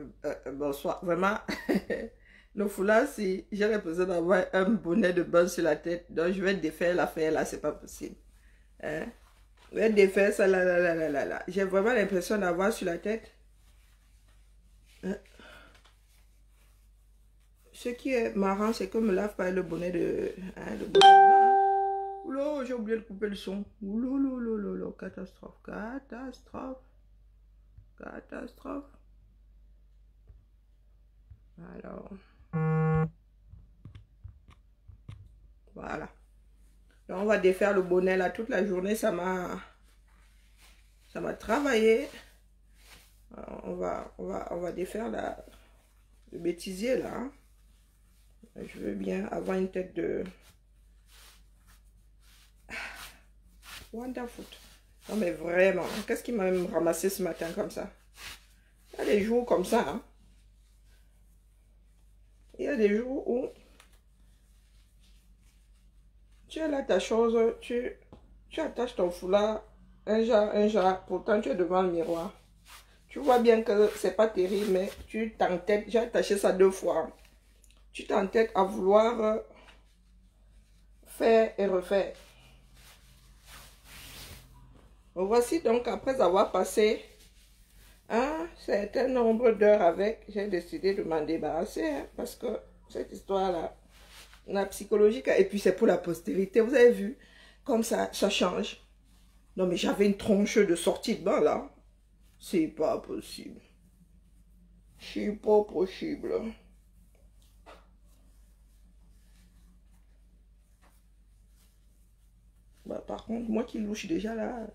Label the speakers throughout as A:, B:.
A: Euh, euh, bonsoir. Vraiment, le foulard, si j'ai l'impression d'avoir un bonnet de bain sur la tête, donc je vais défaire l'affaire là, c'est pas possible. Hein? Je vais défaire ça là, là, là, là, là. J'ai vraiment l'impression d'avoir sur la tête. Hein? Ce qui est marrant, c'est que je me lave pas le bonnet de. Hein, le. Oula, j'ai oublié de couper le son. Catastrophe, catastrophe, catastrophe. Alors. Voilà. On va défaire le bonnet là toute la journée. Ça m'a. Ça m'a travaillé. On va, défaire la, le bêtisier là. hein. Je veux bien avoir une tête de. Wonderful. Non mais vraiment, qu'est-ce qui m'a même ramassé ce matin comme ça? Il jours comme ça. hein. Il y a des jours où tu as là ta chose, tu, tu attaches ton foulard, un genre, un genre, pourtant tu es devant le miroir. Tu vois bien que c'est pas terrible, mais tu t'entêtes, j'ai attaché ça deux fois. Tu t'entêtes à vouloir euh, faire et refaire. Voici donc, après avoir passé un certain nombre d'heures avec, j'ai décidé de m'en débarrasser, hein, parce que cette histoire-là, la psychologique, et puis c'est pour la postérité, vous avez vu, comme ça, ça change. Non mais j'avais une tronche de sortie de bain là. C'est pas possible. C'est pas possible. Bah, par contre, moi qui louche déjà là,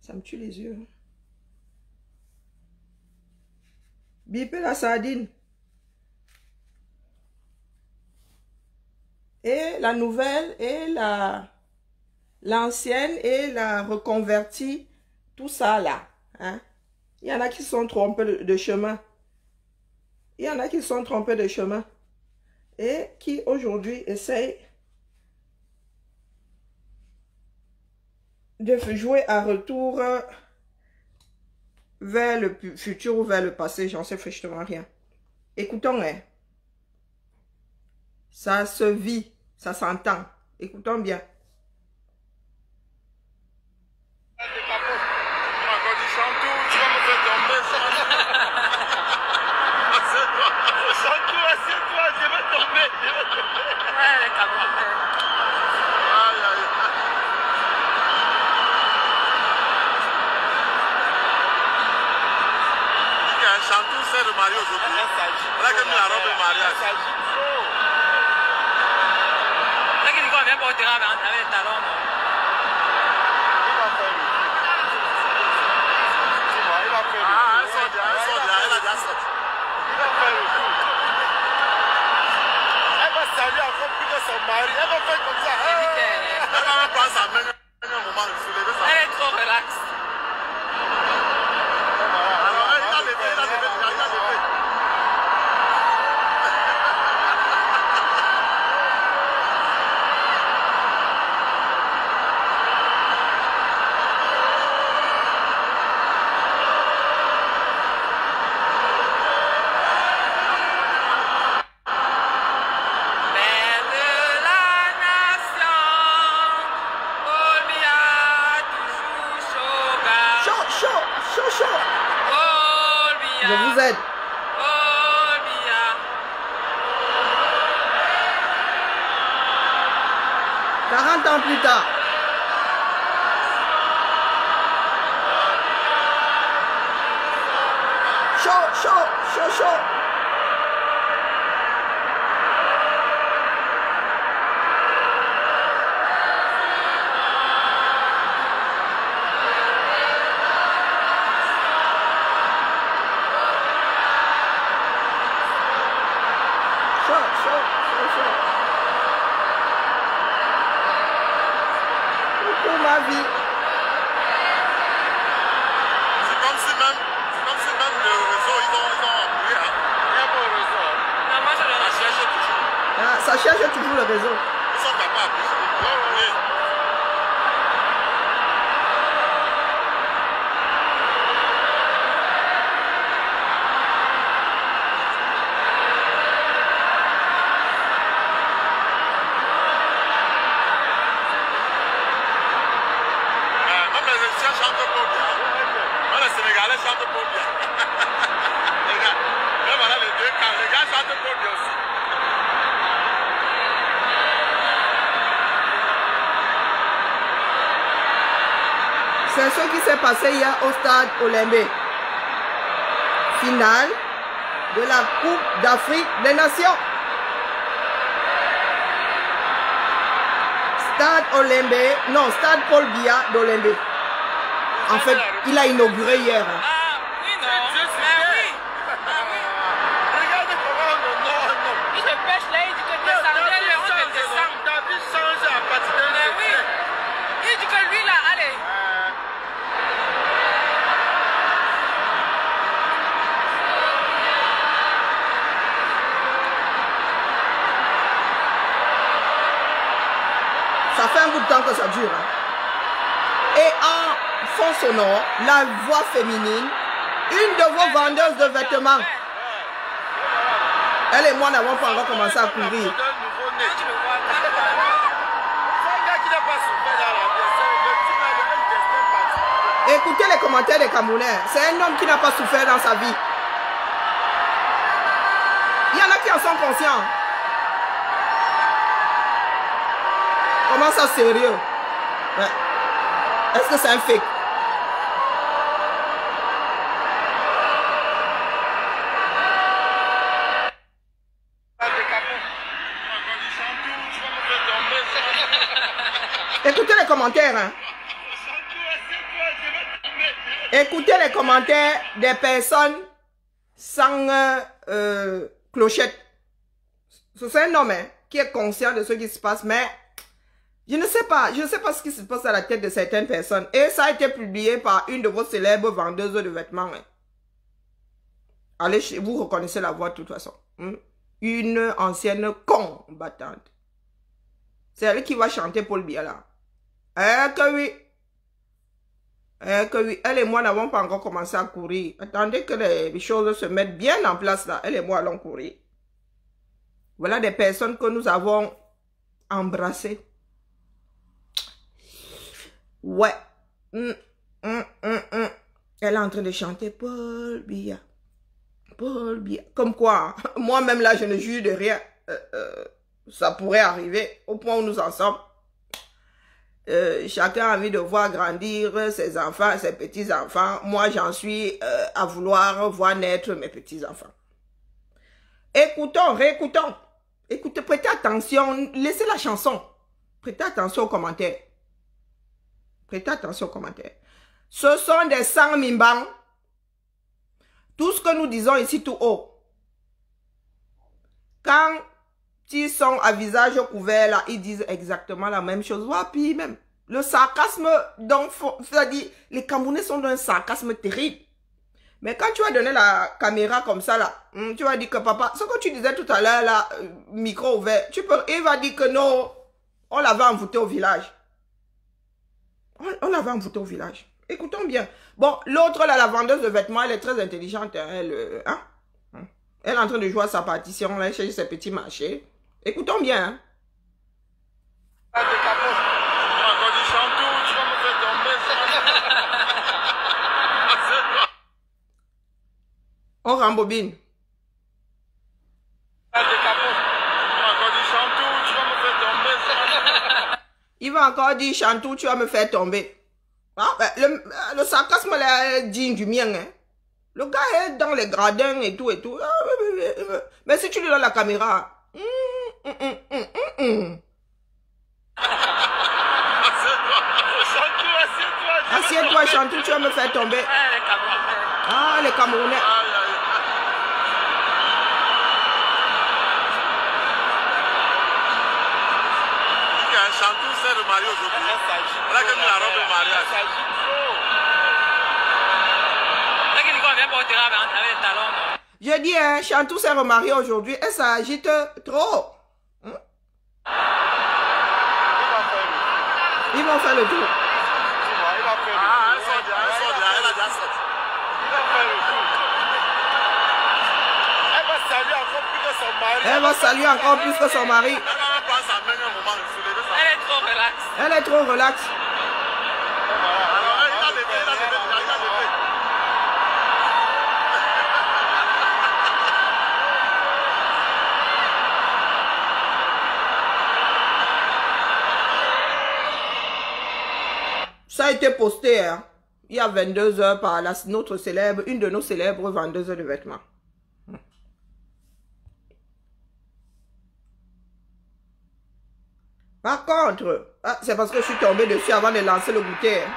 A: ça me tue les yeux. Bipez la sardine. Et la nouvelle et la l'ancienne et la reconvertie, tout ça là. Hein? Il y en a qui sont trompés de, chemin. Il y en a qui sont trompés de chemin. Et qui aujourd'hui essayent de jouer à retour vers le futur ou vers le passé, j'en sais franchement rien. Écoutons, hein. Ça se vit, ça s'entend. Écoutons bien.
B: Quand tu chantes tout, tu vas me faire tomber. Assieds-toi. Je chante tout, assieds-toi, je vais tomber. je vais tomber. Aïe, aïe. Il y a un chantou, c'est de mariage aujourd'hui. Elle a mis la robe de mariage.
C: Lakini kwa vyambo wote kama analeta romo.
B: Ah, elle sort déjà, elle sort déjà, elle a déjà sorti.
D: Elle va saluer encore plus que son mari. Elle va faire
A: ce qui s'est passé hier au stade Olymbe. Finale de la Coupe d'Afrique des Nations. Stade Olymbe, non, stade Paul Biya d'Olymbe. En fait, il a inauguré hier.
D: Ah, oui, non.
E: Dieu, c'est
D: Mais
E: bien.
D: oui. Ah oui.
E: Regardez comment on non, non.
D: Il te pêche là, il dit que descendez, le on te descend.
E: David change à partir de
D: Mais oui. Il dit que lui là, allez.
A: Ça fait un bout de temps ça dure. hein. Et en fond sonore, la voix féminine, une de vos vendeuses de vêtements. Elle et moi n'avons pas encore commencé à courir. Écoutez les commentaires des Camerounais. C'est un homme qui n'a pas souffert dans sa vie. Il y en a qui en sont conscients. Ça sérieux. Est-ce que c'est un fake? Écoutez les commentaires. hein. Écoutez les commentaires des personnes sans euh, clochette. C'est un homme hein, qui est conscient de ce qui se passe, mais je ne sais pas, je ne sais pas ce qui se passe à la tête de certaines personnes. Et ça a été publié par une de vos célèbres vendeuses de vêtements. hein. Allez, vous reconnaissez la voix de toute façon. hein. Une ancienne combattante. C'est elle qui va chanter Paul Biya là. Eh que oui. Eh, que oui, elle et moi n'avons pas encore commencé à courir. Attendez que les choses se mettent bien en place là. Elle et moi allons courir. Voilà des personnes que nous avons embrassées. Ouais. Hum, hum, hum. Elle est en train de chanter Paul Biya. Paul Biya. Comme quoi, moi-même là, je ne juge de rien. Euh, euh, ça pourrait arriver au point où nous en sommes. Euh, chacun a envie de voir grandir ses enfants, ses petits-enfants. Moi, j'en suis à vouloir voir naître mes petits-enfants. Écoutons, réécoutons. Écoutez, prêtez attention. Laissez la chanson. Prêtez attention aux commentaires. Prêtez attention aux commentaires. Ce sont des sangs mimbang. Tout ce que nous disons ici tout haut. Quand ils sont à visage couvert là, ils disent exactement la même chose. Même. Le sarcasme, donc, c'est-à-dire, les Camerounais sont d'un sarcasme terrible. Mais quand tu vas donner la caméra comme ça là, hum, tu vas dire que papa, ce que tu disais tout à l'heure là, euh, micro ouvert, tu peux, il va dire que non, on l'avait envoûté au village. On, on l'avait envoûté au village. Écoutons bien. Bon, l'autre la vendeuse de vêtements, elle est très intelligente. hein, Elle, euh, hein, elle est en train de jouer à sa partition, là, elle cherche ses petits marchés. Écoutons bien. hein.
E: Pas de capot. Moi, quand il chante tout, tu vas me faire tomber. ça. Assieds-toi.
A: On rembobine.
E: Pas de capot. Moi, quand il chante tout, tu vas me faire tomber. ça.
A: Il va encore dire, Chantou, tu vas me faire tomber. Ah, ben, le, le sarcasme là, est digne du mien. Hein. Le gars est dans les gradins et tout et tout. Ah, mais, si tu lui donnes la caméra. hum, hum, hum.
E: Assieds-toi. Assieds-toi,
A: Chantou, tu vas me faire tomber.
D: Eh, les Camerounais.
A: Ah, les Camerounais.
E: Aïe, aïe, aïe. Il y a un chanteur s'est remarié aujourd'hui. Elle a gagné la robe de mariage.
D: Dès qu'il dit qu'on vient porter là avec avec les talons, non?
A: Je dis, hein, Chantou s'est remarié aujourd'hui et ça agite trop. Hein? Ils vont faire le tour.
E: Ah, elle sort déjà, elle sort déjà, elle a déjà sorti.
F: Elle va saluer encore plus que son mari.
A: Elle va saluer encore plus que son mari.
E: Elle
D: est trop
A: relaxe.
E: Ça a
A: été posté hein, il y a 22 heures par la, notre célèbre, une de nos célèbres vendeuses de vêtements. Par contre, ah, c'est parce que je suis tombée dessus avant de lancer le goûter. hein.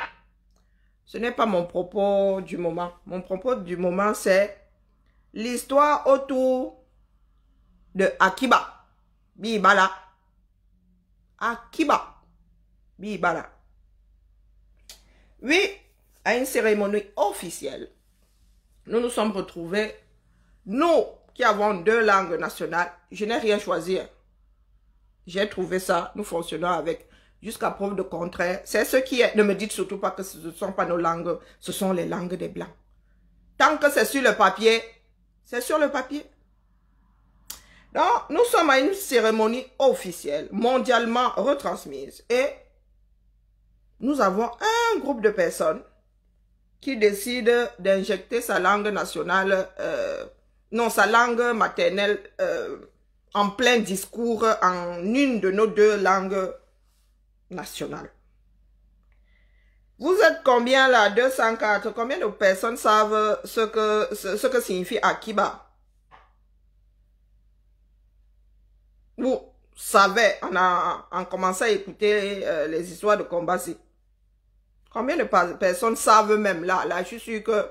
A: Ce n'est pas mon propos du moment. Mon propos du moment, c'est l'histoire autour de Akiba. Bibala. Akiba. Bibala. Oui, à une cérémonie officielle, nous nous sommes retrouvés, nous qui avons deux langues nationales, je n'ai rien choisi. J'ai trouvé ça, nous fonctionnons avec, jusqu'à preuve de contraire. C'est ce qui est, ne me dites surtout pas que ce ne sont pas nos langues, ce sont les langues des Blancs. Tant que c'est sur le papier, c'est sur le papier. Donc, nous sommes à une cérémonie officielle, mondialement retransmise. Et nous avons un groupe de personnes qui décident d'injecter sa langue nationale, euh, non, sa langue maternelle, euh, en plein discours en une de nos deux langues nationales. Vous êtes combien là? 204 Combien de personnes savent ce que, ce, que signifie Akiba? Vous savez, on a, à écouter euh, les histoires de combat. Combien de personnes savent même là? Là, je suis sûr que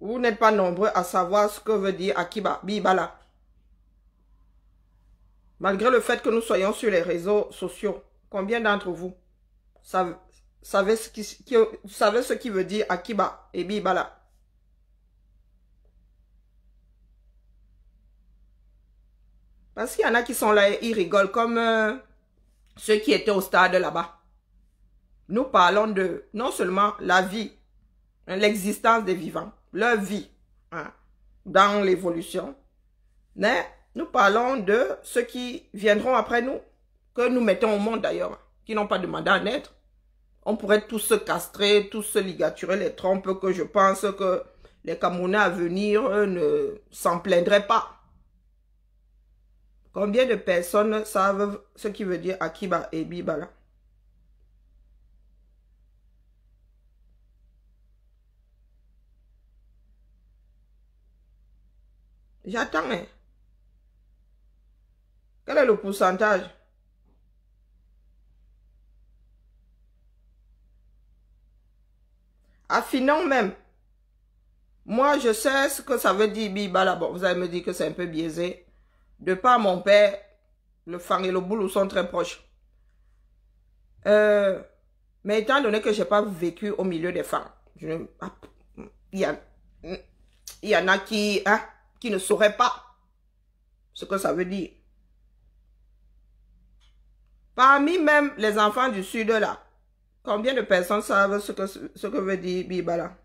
A: vous n'êtes pas nombreux à savoir ce que veut dire Akiba, Bibala. Malgré le fait que nous soyons sur les réseaux sociaux, combien d'entre vous savent, savez ce qui, ce qui veut dire Akiba et Bibala? Parce qu'il y en a qui sont là et ils rigolent comme euh, ceux qui étaient au stade là-bas. Nous parlons de non seulement la vie, l'existence des vivants, leur vie hein, dans l'évolution, mais nous parlons de ceux qui viendront après nous, que nous mettons au monde d'ailleurs, qui n'ont pas demandé à naître. On pourrait tous se castrer, tous se ligaturer les trompes, que je pense que les Camerounais à venir ne s'en plaindraient pas. Combien de personnes savent ce qui veut dire Akiba et Bibala? J'attends. hein. Quel est le pourcentage? Affinons même. Moi, je sais ce que ça veut dire Bibala. Bon, vous allez me dire que c'est un peu biaisé. De par mon père, le Fang et le Boulou sont très proches. Euh, mais étant donné que je n'ai pas vécu au milieu des femmes, ah, il y, a- il y en a qui, hein, qui ne sauraient pas ce que ça veut dire. Parmi même les enfants du Sud, là, combien de personnes savent ce que, veut dire Bibala?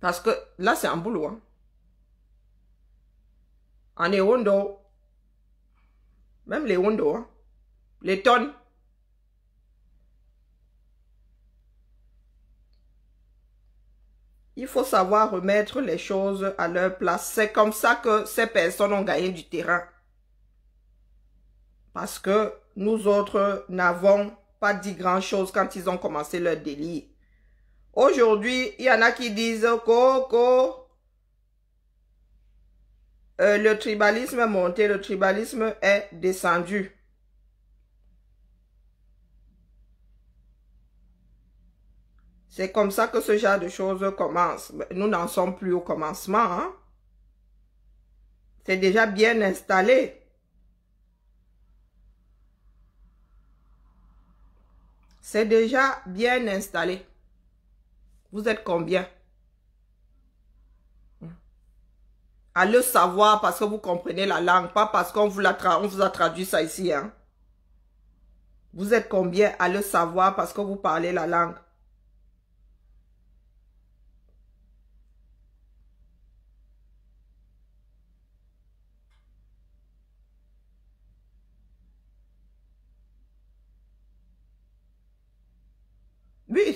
A: Parce que là, c'est un boulot. hein. En Ewondo, même les Wondo, hein, les tonnes. Il faut savoir remettre les choses à leur place. C'est comme ça que ces personnes ont gagné du terrain. Parce que nous autres n'avons pas dit grand-chose quand ils ont commencé leur délire. Aujourd'hui, il y en a qui disent Coco, euh, le tribalisme est monté, le tribalisme est descendu. C'est comme ça que ce genre de choses commence. Nous n'en sommes plus au commencement. hein. C'est déjà bien installé. C'est déjà bien installé. Vous êtes combien? À le savoir parce que vous comprenez la langue, pas parce qu'on vous, vous a traduit ça ici. Hein. Vous êtes combien? À le savoir parce que vous parlez la langue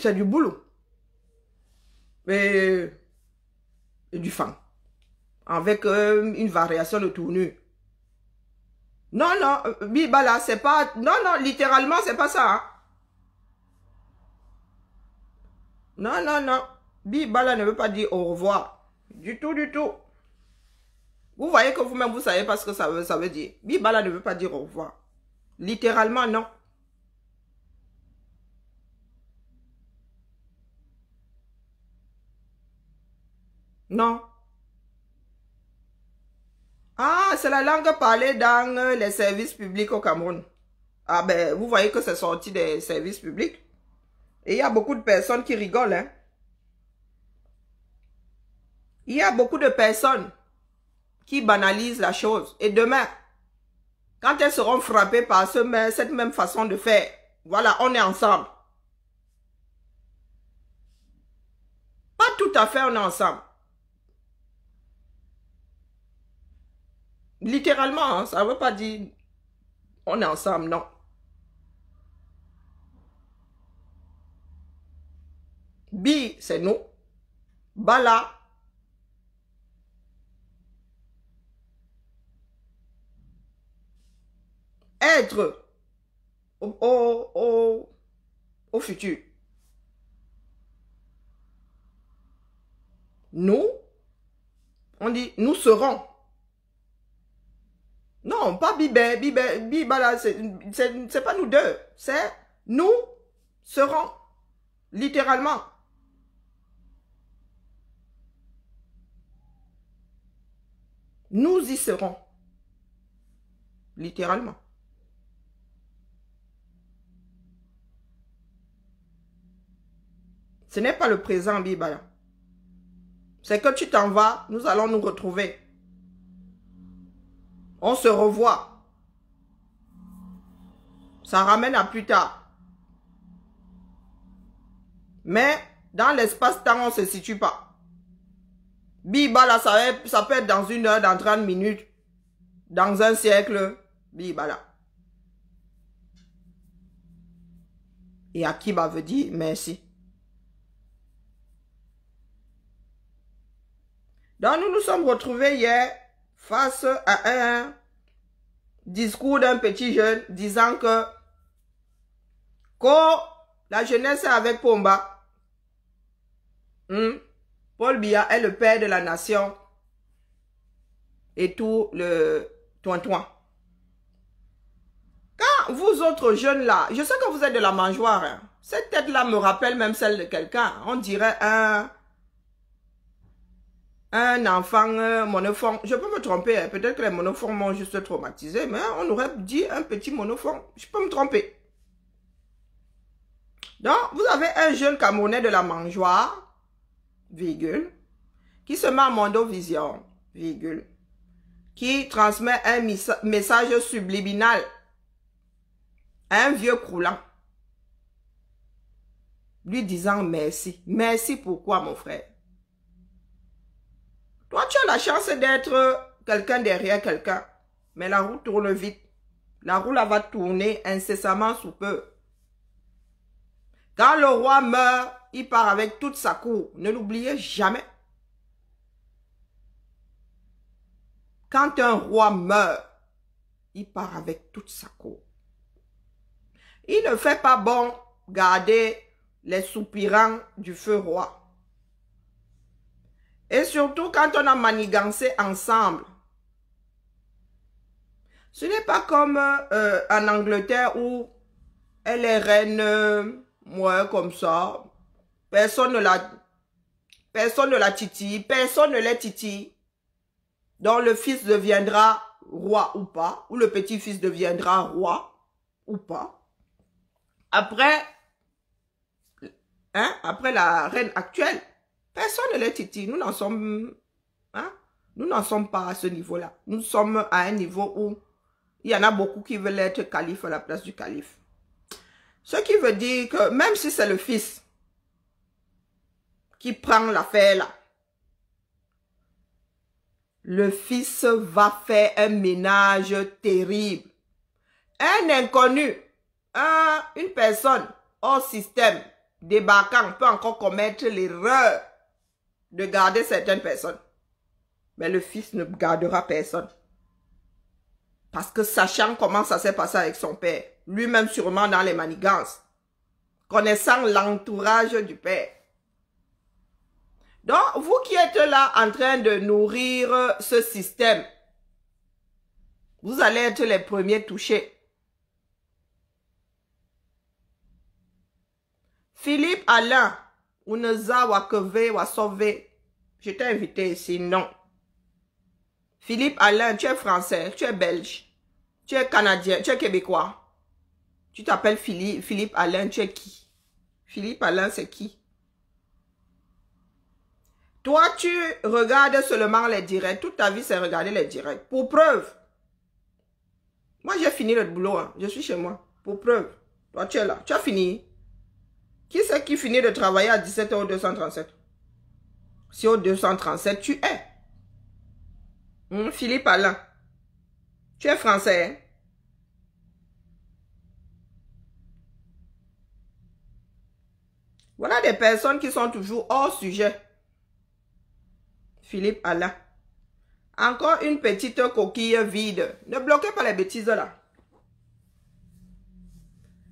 A: Oui, c'est du boulot. Et du fan. Avec euh, une variation de tournure. Non, non, euh, Bibala, c'est pas... Non, non, littéralement, c'est pas ça. hein. Non, non, non. Bibala ne veut pas dire au revoir. Du tout, du tout. Vous voyez que vous-même, vous savez pas ce que ça veut, ça veut dire. Bibala ne veut pas dire au revoir. Littéralement, non. Non. Ah, c'est la langue parlée dans euh, les services publics au Cameroun. Ah ben, vous voyez que c'est sorti des services publics. Et il y a beaucoup de personnes qui rigolent, hein. Il y a beaucoup de personnes qui banalisent la chose. Et demain, quand elles seront frappées par cette même façon de faire, voilà, on est ensemble. Pas tout à fait, on est ensemble. Littéralement, hein, ça ne veut pas dire on est ensemble, non. Bi, c'est nous. Bala, être au, au, au, au futur. Nous, on dit nous serons. Non, pas Bibé, Bibé, c'est c'est- c'est pas nous deux. C'est nous serons. Littéralement. Nous y serons. Littéralement. Ce n'est pas le présent, Bibala. C'est que tu t'en vas, nous allons nous retrouver. On se revoit. Ça ramène à plus tard. Mais dans l'espace-temps, on ne se situe pas. Bibala, ça, ça peut être dans une heure, dans 30 minutes, dans un siècle. Bibala. Et Akiba veut dire merci? Donc nous nous sommes retrouvés hier face à un discours d'un petit jeune disant que quand la jeunesse est avec Pomba, hmm, Paul Biya est le père de la nation et tout le toin-toin. Quand vous autres jeunes là, je sais que vous êtes de la mangeoire, hein, cette tête-là me rappelle même celle de quelqu'un. On dirait un, un enfant euh. Je peux me tromper, hein, peut-être que les monophones m'ont juste traumatisé, mais on aurait dit un petit monophone. Je peux me tromper. Donc, vous avez un jeune Camerounais de la mangeoire, virgule, qui se met à Mondovision, virgule, qui transmet un message subliminal à un vieux croulant, lui disant merci. Merci pourquoi, mon frère? Toi, tu as la chance d'être quelqu'un derrière quelqu'un, mais la roue tourne vite. La roue là va tourner incessamment sous peu. Quand le roi meurt, il part avec toute sa cour. Ne l'oubliez jamais. Quand un roi meurt, il part avec toute sa cour. Il ne fait pas bon garder les soupirants du feu roi. Et surtout quand on a manigancé ensemble. Ce n'est pas comme euh, en Angleterre où elle est reine, euh, ouais, comme ça. Personne ne la, personne ne la titille, personne ne les titille. Donc le fils deviendra roi ou pas, ou le petit-fils deviendra roi ou pas. Après, hein, après la reine actuelle, personne ne les titille. Nous n'en sommes, hein, nous n'en sommes pas à ce niveau-là. Nous sommes à un niveau où il y en a beaucoup qui veulent être calife à la place du calife. Ce qui veut dire que même si c'est le fils qui prend l'affaire là, le fils va faire un ménage terrible. Un inconnu, un, une personne hors système débarquant peut encore commettre l'erreur de garder certaines personnes. Mais le fils ne gardera personne. Parce que sachant comment ça s'est passé avec son père, lui-même sûrement dans les manigances, connaissant l'entourage du père. Donc, vous qui êtes là en train de nourrir ce système, vous allez être les premiers touchés. Philippe Alain, Uneza Wakeve Wasove, je t'ai invité ici, non. Philippe Alain, tu es français, tu es belge, tu es canadien, tu es québécois. Tu t'appelles Philippe, Philippe Alain, tu es qui? Philippe Alain, c'est qui? Toi, tu regardes seulement les directs. Toute ta vie, c'est regarder les directs. Pour preuve. Moi, j'ai fini le boulot. hein. Je suis chez moi. Pour preuve. Toi, tu es là. Tu as fini. Qui c'est qui finit de travailler à 17h au 237 Si au 237, tu es. Hum, Philippe Alain. Tu es français. hein? Voilà des personnes qui sont toujours hors sujet. Philippe Alain. Encore une petite coquille vide. Ne bloquez pas les bêtises là.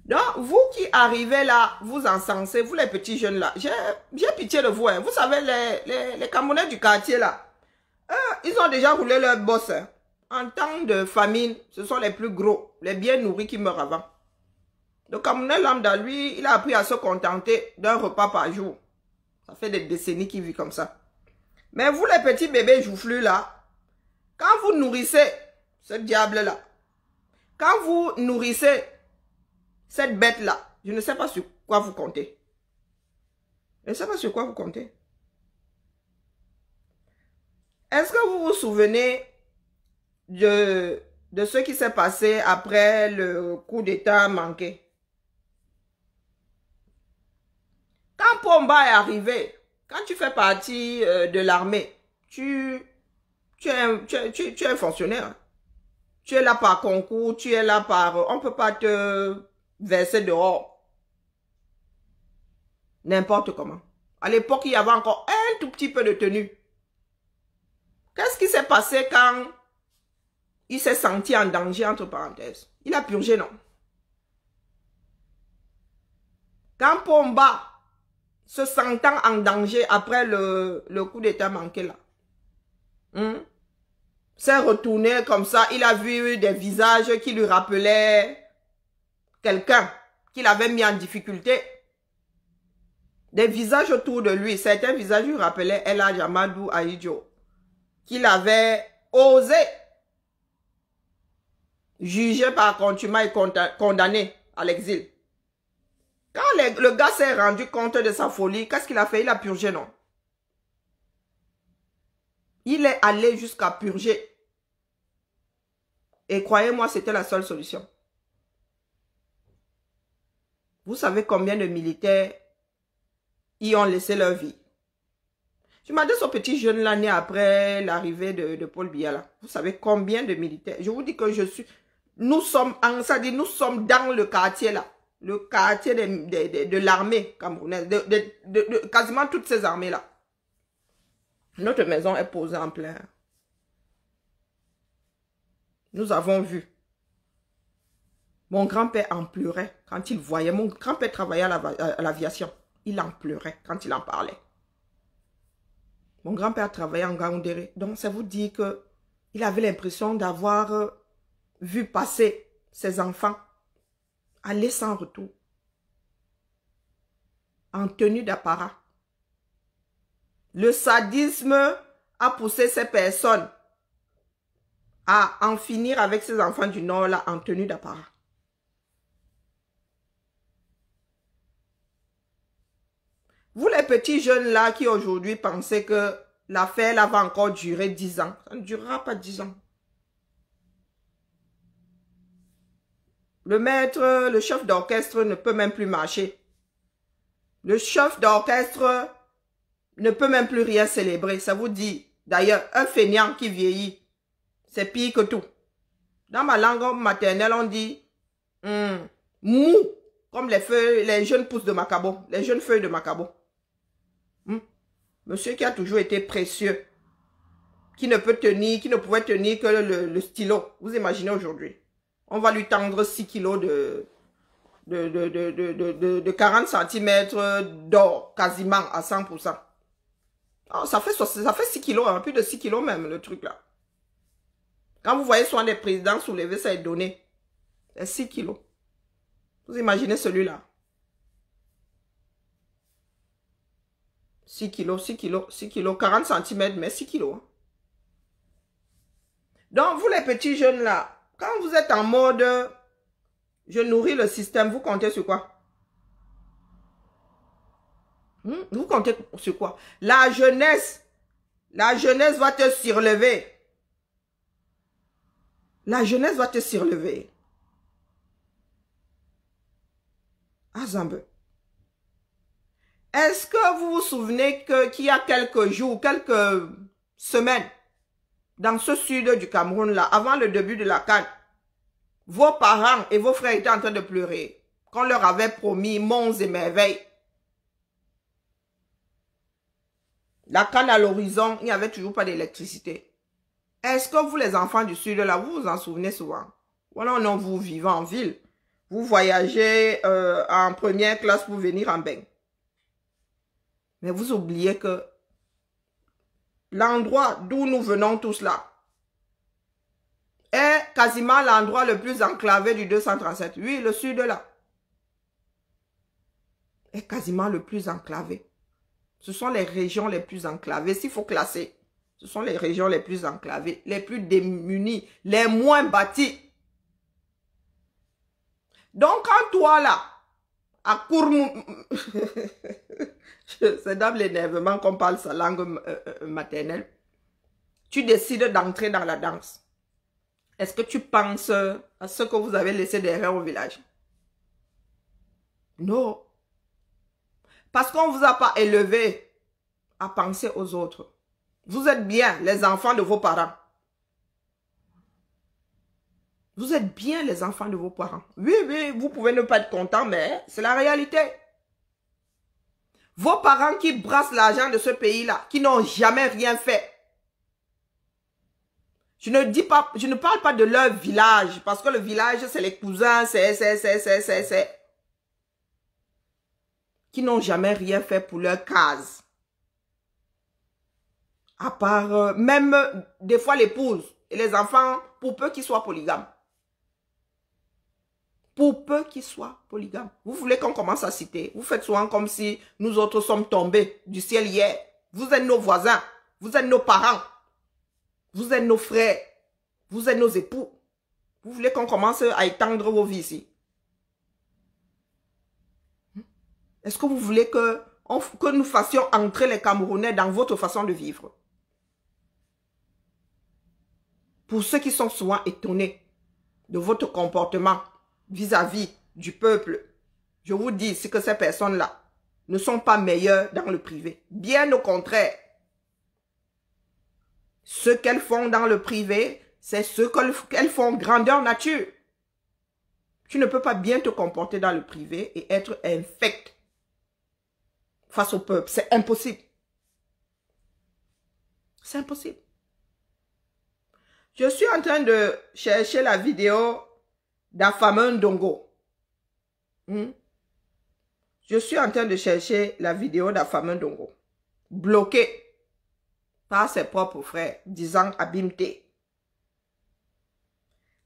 A: Donc, vous qui arrivez là, vous encensez, vous les petits jeunes là, j'ai pitié de vous. hein. Vous savez, les, les, du quartier là, eux, ils ont déjà roulé leur boss. hein. En temps de famine, ce sont les plus gros, les bien nourris qui meurent avant. Le Camerounais lambda, lui, il a appris à se contenter d'un repas par jour. Ça fait des décennies qu'il vit comme ça. Mais vous, les petits bébés joufflus là, quand vous nourrissez ce diable-là, quand vous nourrissez cette bête-là, je ne sais pas sur quoi vous comptez. Je ne sais pas sur quoi vous comptez. Est-ce que vous vous souvenez de, de ce qui s'est passé après le coup d'État manqué? Quand Pomba est arrivé, quand tu fais partie euh, de l'armée, tu, tu, es, tu, es- tu, tu es un fonctionnaire. Tu es là par concours, tu es là par... On ne peut pas te verser dehors. N'importe comment. À l'époque, il y avait encore un tout petit peu de tenue. Qu'est-ce qui s'est passé quand il s'est senti en danger, entre parenthèses? Il a purgé, non? Quand Pomba, se sentant en danger après le, coup d'état manqué là, hein, s'est retourné comme ça, il a vu des visages qui lui rappelaient quelqu'un qu'il avait mis en difficulté. Des visages autour de lui, certains visages lui rappelaient Ella Jamadou Aïdjo, qu'il avait osé juger par contumace et condamné à l'exil. Quand le gars s'est rendu compte de sa folie, qu'est-ce qu'il a fait? Il a purgé, non? Il est allé jusqu'à purger. Et croyez-moi, c'était la seule solution. Vous savez combien de militaires y ont laissé leur vie? Je m'adresse au petit jeune l'année après l'arrivée de, Paul Biya là. Vous savez combien de militaires? Je vous dis que je suis... Nous sommes, en, ça dit, nous sommes dans le quartier là. Le quartier de, de, l'armée camerounaise. De- quasiment toutes ces armées là. Notre maison est posée en plein. Nous avons vu. Mon grand-père en pleurait quand il voyait. Mon grand-père travaillait à à l'aviation. Il en pleurait quand il en parlait. Mon grand-père travaillait en Gaoundéré. Donc, ça vous dit que il avait l'impression d'avoir euh, vu passer ses enfants aller sans retour. En tenue d'apparat. Le sadisme a poussé ces personnes à en finir avec ces enfants du Nord là en tenue d'apparat. Vous les petits jeunes là qui aujourd'hui pensez que l'affaire là va encore durer 10 ans, ça ne durera pas 10 ans. Le maître, le chef d'orchestre ne peut même plus marcher. Le chef d'orchestre ne peut même plus rien célébrer. Ça vous dit, d'ailleurs, un feignant qui vieillit, c'est pire que tout. Dans ma langue maternelle, on dit hum, mou, comme les feuilles, les jeunes pousses de macabo, les jeunes feuilles de macabo. Monsieur qui a toujours été précieux, qui ne peut tenir, qui ne pouvait tenir que le, stylo. Vous imaginez aujourd'hui. On va lui tendre 6 kilos de, de, de, de, de, de, de 40 cm d'or, quasiment à 100%. Oh, ça, fait, ça fait 6 kilos, hein, plus de 6 kilos même, le truc là. Quand vous voyez soit des présidents soulever, ça est donné. C'est 6 kilos. Vous imaginez celui-là. 6 kilos, 6 kilos, 6 kilos, 40 cm, mais 6 kilos. Hein. Donc, vous les petits jeunes là, quand vous êtes en mode je nourris le système, vous comptez sur quoi? Hmm? Vous comptez sur quoi? La jeunesse, la jeunesse va te surlever. La jeunesse va te surlever. Azambe. Est-ce que vous vous souvenez qu'il y a quelques jours, quelques semaines, dans ce sud du Cameroun, là, avant le début de la canne, vos parents et vos frères étaient en train de pleurer, qu'on leur avait promis monts et merveilles. La canne à l'horizon, il n'y avait toujours pas d'électricité. Est-ce que vous, les enfants du sud, là, vous vous en souvenez souvent? Voilà, non, vous vivez en ville. Vous voyagez euh, en première classe pour venir en bain. Mais vous oubliez que l'endroit d'où nous venons tous là est quasiment l'endroit le plus enclavé du 237. Oui, le sud là. Est quasiment le plus enclavé. Ce sont les régions les plus enclavées. S'il faut classer, ce sont les régions les plus enclavées, les plus démunies, les moins bâties. Donc, quand toi là, à Kourmou, c'est dans l'énervement qu'on parle sa langue euh, euh, maternelle, tu décides d'entrer dans la danse. Est-ce que tu penses à ce que vous avez laissé derrière au village? Non. Parce qu'on ne vous a pas élevé à penser aux autres. Vous êtes bien les enfants de vos parents. Vous êtes bien les enfants de vos parents. Oui, oui, vous pouvez ne pas être content, mais c'est la réalité. Vos parents qui brassent l'argent de ce pays-là, qui n'ont jamais rien fait. Je ne dis pas, je ne parle pas de leur village, parce que le village, c'est les cousins, c'est, c'est, c'est, c'est, c'est, c'est. Qui n'ont jamais rien fait pour leur case. À part, euh, même des fois l'épouse et les enfants, pour peu qu'ils soient polygames. Pour peu qu'ils soient polygames. Vous voulez qu'on commence à citer? Vous faites souvent comme si nous autres sommes tombés du ciel hier. Vous êtes nos voisins. Vous êtes nos parents. Vous êtes nos frères. Vous êtes nos époux. Vous voulez qu'on commence à étendre vos vies ici? Est-ce que vous voulez que, que nous fassions entrer les Camerounais dans votre façon de vivre? Pour ceux qui sont souvent étonnés de votre comportement vis-à-vis du peuple, je vous dis que ces personnes-là ne sont pas meilleures dans le privé. Bien au contraire. Ce qu'elles font dans le privé, c'est ce qu'elles font grandeur nature. Tu ne peux pas bien te comporter dans le privé et être infect face au peuple. C'est impossible. C'est impossible. Je suis en train de chercher la vidéo d'Afamun Dongo. Hmm? Je suis en train de chercher la vidéo d'Afamun Dongo. Bloqué par ses propres frères, disant abimté.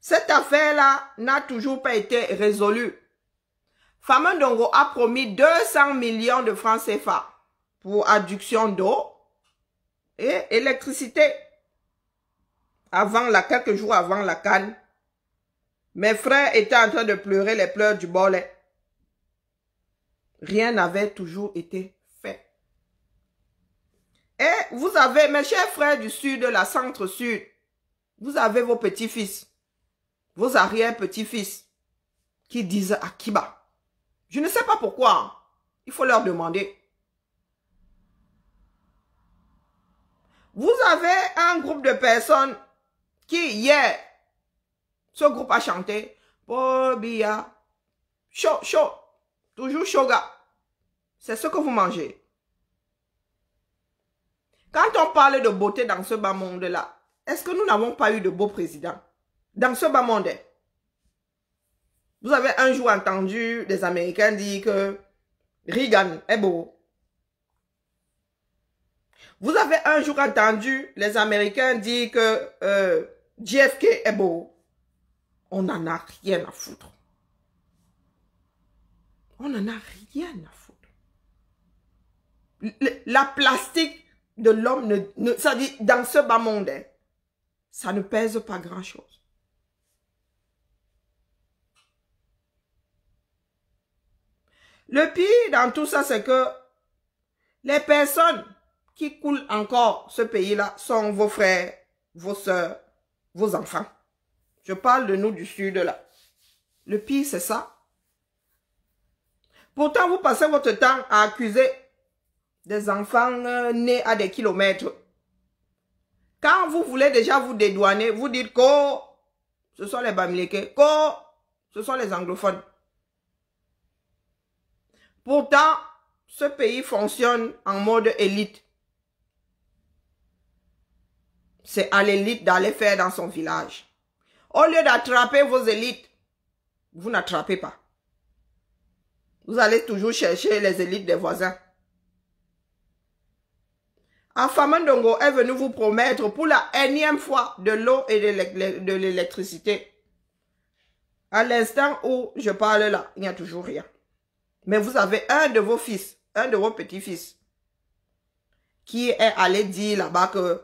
A: Cette affaire-là n'a toujours pas été résolue. Famun Dongo a promis 200 millions de francs CFA pour adduction d'eau et électricité avant la, quelques jours avant la canne, mes frères étaient en train de pleurer les pleurs du bolet. Rien n'avait toujours été fait. Et vous avez, mes chers frères du sud, la centre-sud, vous avez vos petits-fils, vos arrière-petits-fils, qui disent Akiba. Je ne sais pas pourquoi. Il faut leur demander. Vous avez un groupe de personnes qui, hier, ce groupe a chanté Bobia. Chaud, chaud. Toujours gars. C'est ce que vous mangez. Quand on parle de beauté dans ce bas monde-là, est-ce que nous n'avons pas eu de beaux présidents dans ce bas monde? Vous avez un jour entendu des Américains dire que Reagan est beau. Vous avez un jour entendu les Américains dire que euh, JFK est beau. On n'en a rien à foutre. On n'en a rien à foutre. La plastique de l'homme, ne, ne- ça dit, dans ce bas monde, hein, ça ne pèse pas grand-chose. Le pire dans tout ça, c'est que les personnes qui coulent encore ce pays-là sont vos frères, vos soeurs, vos enfants. Je parle de nous du sud là. Le pire, c'est ça. Pourtant, vous passez votre temps à accuser des enfants euh, nés à des kilomètres. Quand vous voulez déjà vous dédouaner, vous dites que ce sont les Bamileke, que ce sont les anglophones. Pourtant, ce pays fonctionne en mode élite. C'est à l'élite d'aller faire dans son village. Au lieu d'attraper vos élites, vous n'attrapez pas. Vous allez toujours chercher les élites des voisins. Afamandongo est venu vous promettre pour la énième fois de l'eau et de l'é- de l'électricité. À l'instant où je parle là, il n'y a toujours rien. Mais vous avez un de vos fils, un de vos petits-fils, qui est allé dire là-bas que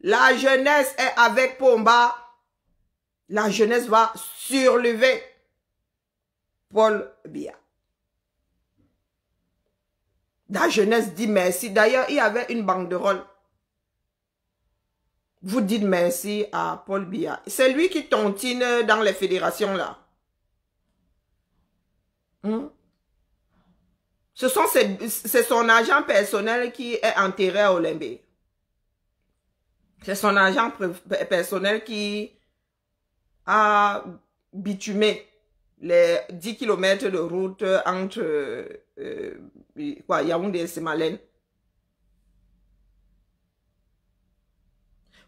A: la jeunesse est avec Pomba. La jeunesse va surlever Paul Biya. La jeunesse dit merci. D'ailleurs, il y avait une banderole. Vous dites merci à Paul Biya. C'est lui qui tontine dans les fédérations là. Hmm? Ce sont c'est son agent personnel qui est enterré à Olembe. C'est son agent personnel qui a bitumé les 10 km de route entre euh, quoi, Yaoundé et Semalen.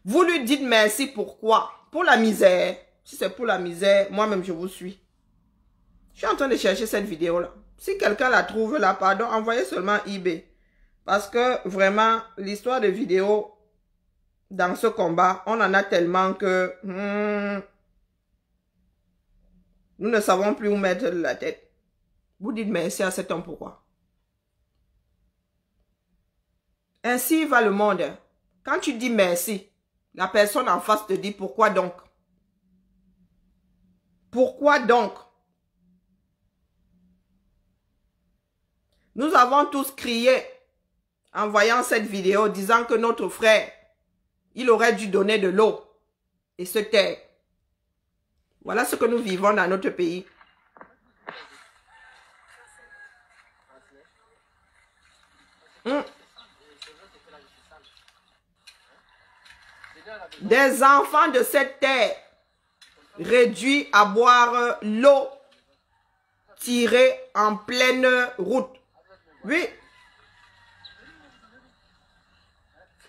A: Vous lui dites merci pourquoi? Pour la misère. Si c'est pour la misère, moi-même je vous suis. Je suis en train de chercher cette vidéo-là. Si quelqu'un la trouve là, pardon, envoyez seulement eBay. Parce que vraiment, l'histoire de vidéo dans ce combat, on en a tellement que hmm, nous ne savons plus où mettre la tête. Vous dites merci à cet homme pourquoi? Ainsi va le monde. Quand tu dis merci, la personne en face te dit pourquoi donc? Pourquoi donc? Nous avons tous crié en voyant cette vidéo disant que notre frère, il aurait dû donner de l'eau et se taire. Voilà ce que nous vivons dans notre pays. Hmm. Des enfants de cette terre réduits à boire l'eau tirée en pleine route. Oui.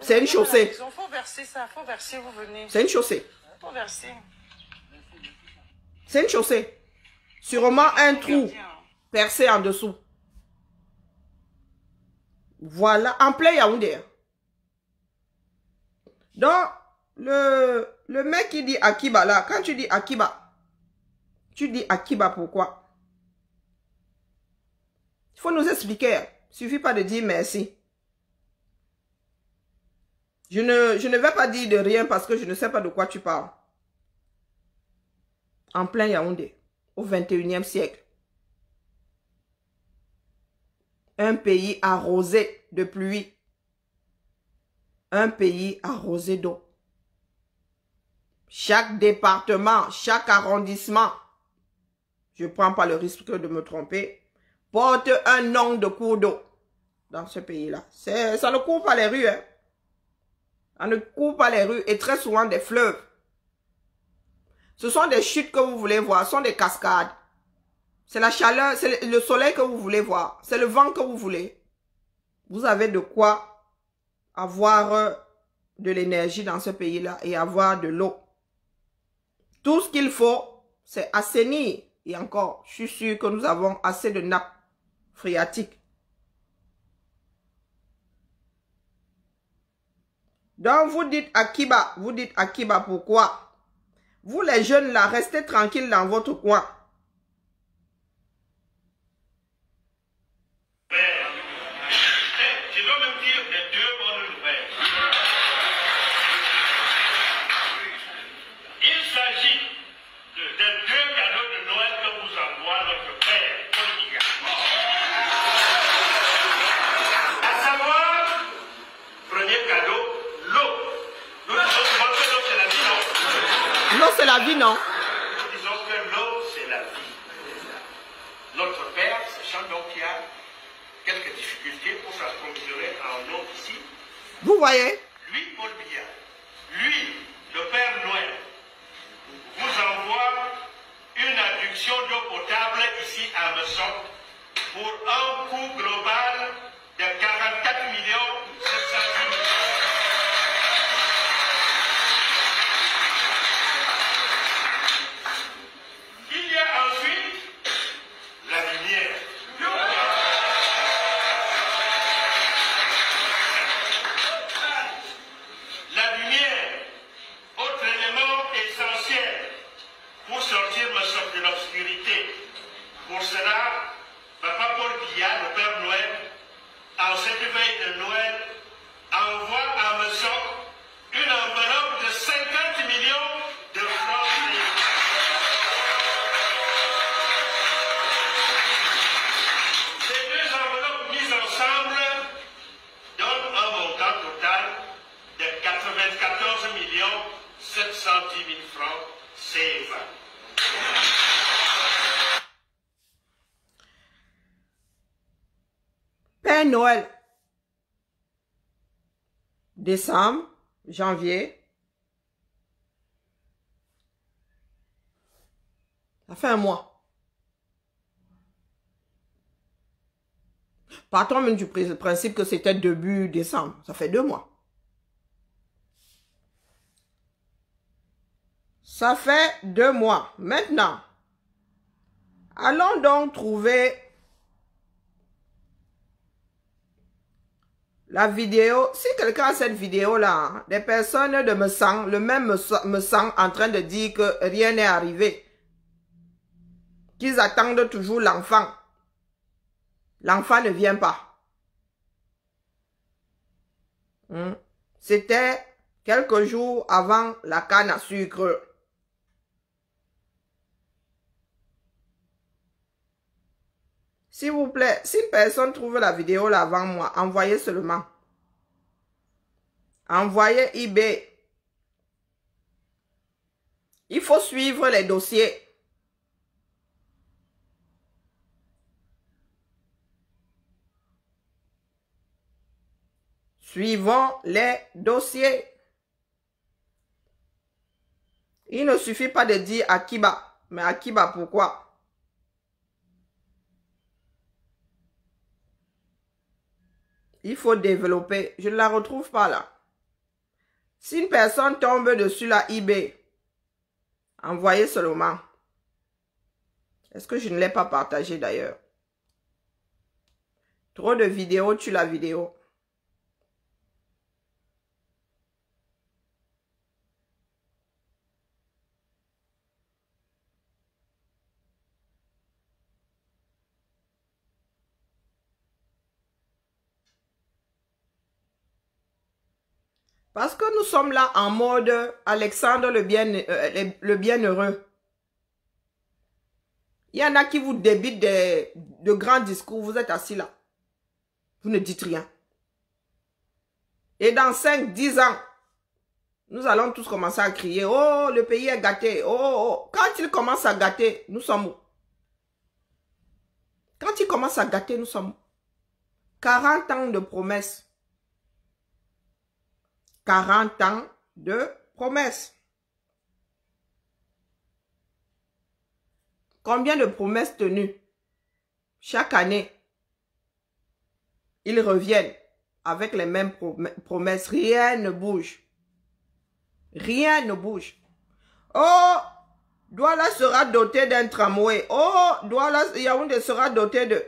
A: C'est une chaussée.
G: Il faut verser ça, faut verser, vous venez.
A: C'est une chaussée.
G: Faut verser.
A: C'est une chaussée. Sûrement un trou percé en dessous. Voilà, en plein Yaoundé. Donc, le, le mec qui dit Akiba là, quand tu dis Akiba, tu dis Akiba pourquoi? Il faut nous expliquer. Il suffit pas de dire merci. Je ne, je ne vais pas dire de rien parce que je ne sais pas de quoi tu parles. En plein Yaoundé, au 21e siècle. Un pays arrosé de pluie. Un pays arrosé d'eau. Chaque département, chaque arrondissement, je ne prends pas le risque de me tromper, porte un nom de cours d'eau dans ce pays-là. Ça ne court pas les rues. Hein. Ça ne court pas les rues et très souvent des fleuves. Ce sont des chutes que vous voulez voir, ce sont des cascades. C'est la chaleur, c'est le- le soleil que vous voulez voir, c'est le vent que vous voulez. Vous avez de quoi avoir euh, de l'énergie dans ce pays-là et avoir de l'eau. Tout ce qu'il faut, c'est assainir. Et encore, je suis sûr que nous avons assez de nappes phréatiques. Donc, vous dites Akiba, vous dites Akiba, pourquoi? Vous les jeunes là, restez tranquilles dans votre coin.
E: Je dois même dire des deux bonnes nouvelles. Il s'agit de- des deux cadeaux de Noël que vous envoie notre père, Paul Biya. À savoir, premier cadeau, l'eau. Nous disons souvent que l'eau c'est la vie, non
A: Non,
E: disons que l'eau, c'est la vie. Notre père, sachant donc qu'il y a quelques difficultés pour s'approvisionner en eau ici,
A: Vous voyez?
E: Lui, Paul Biya, lui, le Père Noël, vous envoie une adduction d'eau potable ici à Messon pour un coût global
A: Décembre, janvier. Ça fait un mois. Partons même du pr- principe que c'était début décembre. Ça fait deux mois. Ça fait deux mois. Maintenant, allons donc trouver la vidéo. Si quelqu'un a cette vidéo-là, des personnes de me sang, le même me, me en train de dire que rien n'est arrivé. Qu'ils attendent toujours l'enfant. L'enfant ne vient pas. Hmm. C'était quelques jours avant la canne à sucre. S'il vous plaît, si personne trouve la vidéo là avant moi, envoyez seulement. Envoyez eBay. Il faut suivre les dossiers. Suivons les dossiers. Il ne suffit pas de dire Akiba. Mais Akiba, pourquoi? Il faut développer. Je ne la retrouve pas là. Si une personne tombe dessus la eBay, envoyez seulement. Est-ce que je ne l'ai pas partagé d'ailleurs? Trop de vidéos, tu la vidéo. Parce que nous sommes là en mode Alexandre le, bien, euh, le, bienheureux. Il y en a qui vous débitent des, de grands discours. Vous êtes assis là. Vous ne dites rien. Et dans 5, 10 ans, nous allons tous commencer à crier, oh, le pays est gâté. Oh, oh. Quand il commence à gâter, nous sommes où? Quand il commence à gâter, nous sommes où? 40 ans de promesses. 40 ans de promesses. Combien de promesses tenues Chaque année, ils reviennent avec les mêmes promesses. Rien ne bouge. Rien ne bouge. Oh, Douala sera doté d'un tramway. Oh, Douala, Yaoundé sera doté de...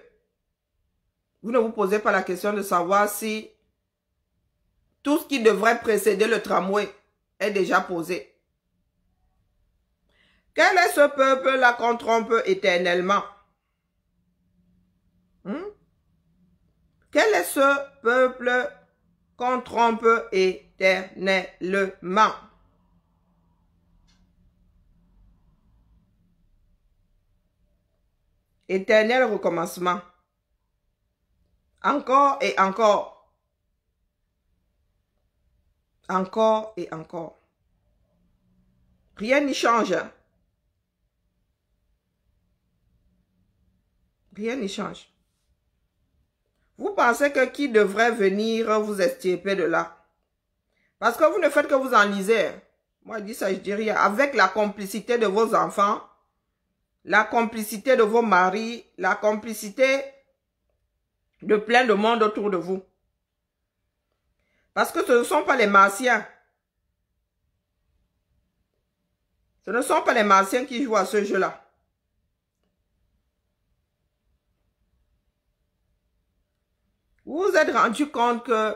A: Vous ne vous posez pas la question de savoir si tout ce qui devrait précéder le tramway est déjà posé. Quel est ce peuple-là qu'on trompe éternellement? Hmm? Quel est ce peuple qu'on trompe éternellement? Éternel recommencement. Encore et encore. Encore et encore. Rien n'y change. Rien n'y change. Vous pensez que qui devrait venir vous estirper de là? Parce que vous ne faites que vous enliser. Moi, je dis ça, je dis rien. Avec la complicité de vos enfants, la complicité de vos maris, la complicité de plein de monde autour de vous. Parce que ce ne sont pas les martiens. Ce ne sont pas les martiens qui jouent à ce jeu-là. Vous vous êtes rendu compte que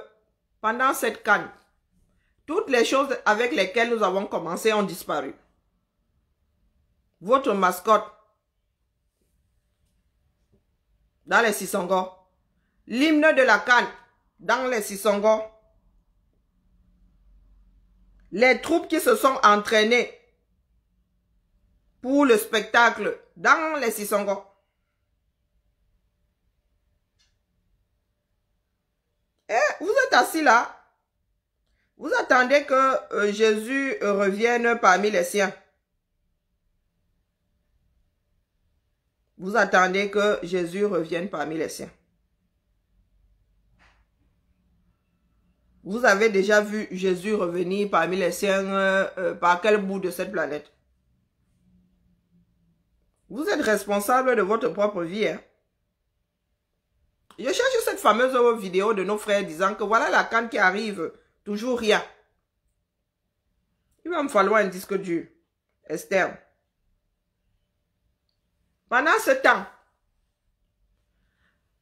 A: pendant cette canne, toutes les choses avec lesquelles nous avons commencé ont disparu. Votre mascotte dans les Sissongo. L'hymne de la canne dans les Sissongo. Les troupes qui se sont entraînées pour le spectacle dans les Sissongo. Et eh, vous êtes assis là. Vous attendez que euh, Jésus revienne parmi les siens. Vous attendez que Jésus revienne parmi les siens. Vous avez déjà vu Jésus revenir parmi les siens euh, euh, par quel bout de cette planète? Vous êtes responsable de votre propre vie. Hein? Je cherche cette fameuse vidéo de nos frères disant que voilà la canne qui arrive, toujours rien. Il va me falloir un disque dur externe. Pendant ce temps,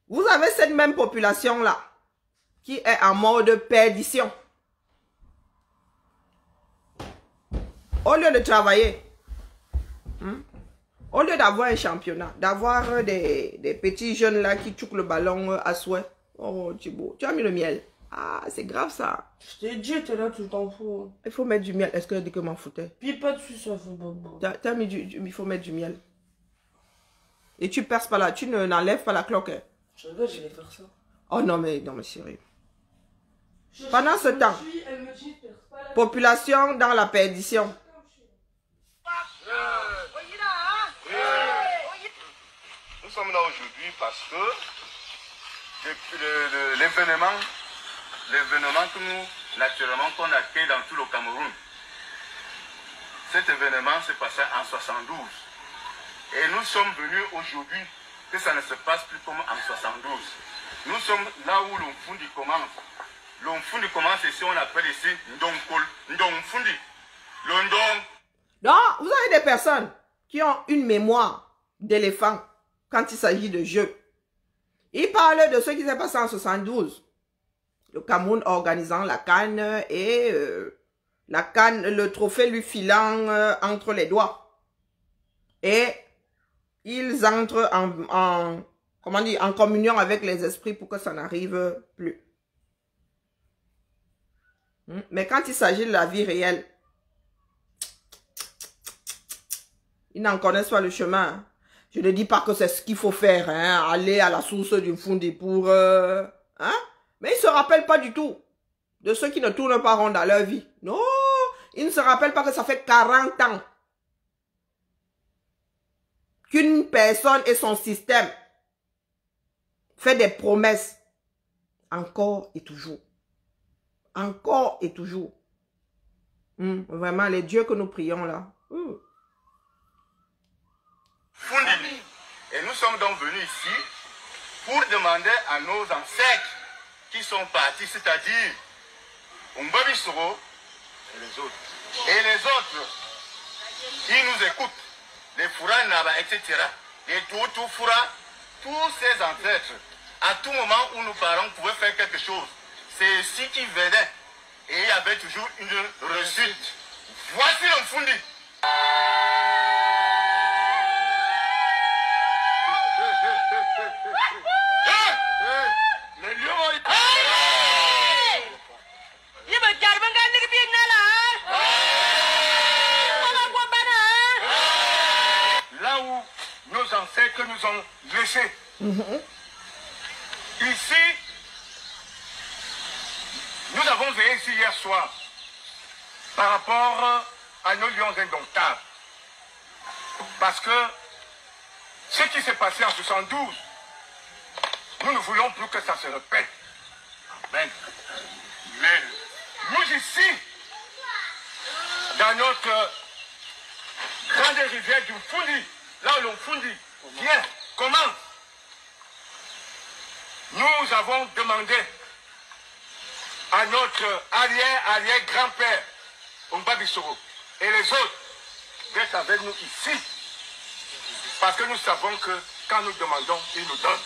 A: vous avez cette même population-là qui est en mode perdition. Au lieu de travailler, hein, au lieu d'avoir un championnat, d'avoir des, petits jeunes là qui touchent le ballon à souhait. Oh, Thibaut, tu as mis le miel. Ah, c'est grave ça.
G: Je t'ai dit, t'es là, tu t'en fous.
A: Il faut mettre du miel. Est-ce que je dis que m'en foutais?
G: Puis pas dessus, ça fait bon.
A: T'as mis du, il faut mettre du miel. Et tu perces pas là, tu n'enlèves pas la cloque. Hein.
G: Je je vais faire ça.
A: Oh non, mais, non, mais sérieux. Pendant ce temps, population dans la perdition.
F: Nous sommes là aujourd'hui parce que l'événement, l'événement que nous, naturellement, qu'on accueille dans tout le Cameroun, cet événement s'est passé en 72. Et nous sommes venus aujourd'hui que ça ne se passe plus comme en 72. Nous sommes là où l'Omfundi commence. L'Omfundi commence ici, on appelle ici Ndonkol, Ndongfundi. London.
A: Donc, vous avez des personnes qui ont une mémoire d'éléphant quand il s'agit de jeux. Ils parlent de ce qui s'est passé en 72. Le Cameroun organisant la canne et euh, la canne, le trophée lui filant euh, entre les doigts. Et ils entrent en, comment en communion avec les esprits pour que ça n'arrive plus. Mais quand il s'agit de la vie réelle, ils n'en connaissent pas le chemin. Je ne dis pas que c'est ce qu'il faut faire, hein, aller à la source du fundi pour... Euh, hein? Mais ils ne se rappellent pas du tout de ceux qui ne tournent pas rond dans leur vie. Non, ils ne se rappellent pas que ça fait 40 ans qu'une personne et son système fait des promesses encore et toujours. Encore et toujours. Hmm, vraiment, les dieux que nous prions là. Hmm.
F: Et nous sommes donc venus ici pour demander à nos ancêtres qui sont partis, c'est-à-dire Umbabi Soro et les autres. Et les autres, ils nous écoutent. Les Foura Naba, etc. Les Toutou Foura, tous ces ancêtres, à tout moment où nos parents pouvaient faire quelque chose, c'est ici qu'ils venaient. Et il y avait toujours une réussite. Voici le Fundi. Les lions ont été-
D: Ini becar bangga ni kepina lah. Orang gua mana?
F: là où nos ancêtres nous ont laissés. Ici, nous avons veillé ici hier soir par rapport à nos lions indomptables. Parce que ce qui s'est passé en 72, nous ne voulons plus que ça se répète. Amen. Mais nous ici, dans notre grande rivière du Fundi, là où l'on Fundi vient, commence. Nous avons demandé à notre arrière-arrière-grand-père, Ombabisoro, et les autres, d'être avec nous ici. Parce que nous savons que quand nous demandons, ils nous donnent.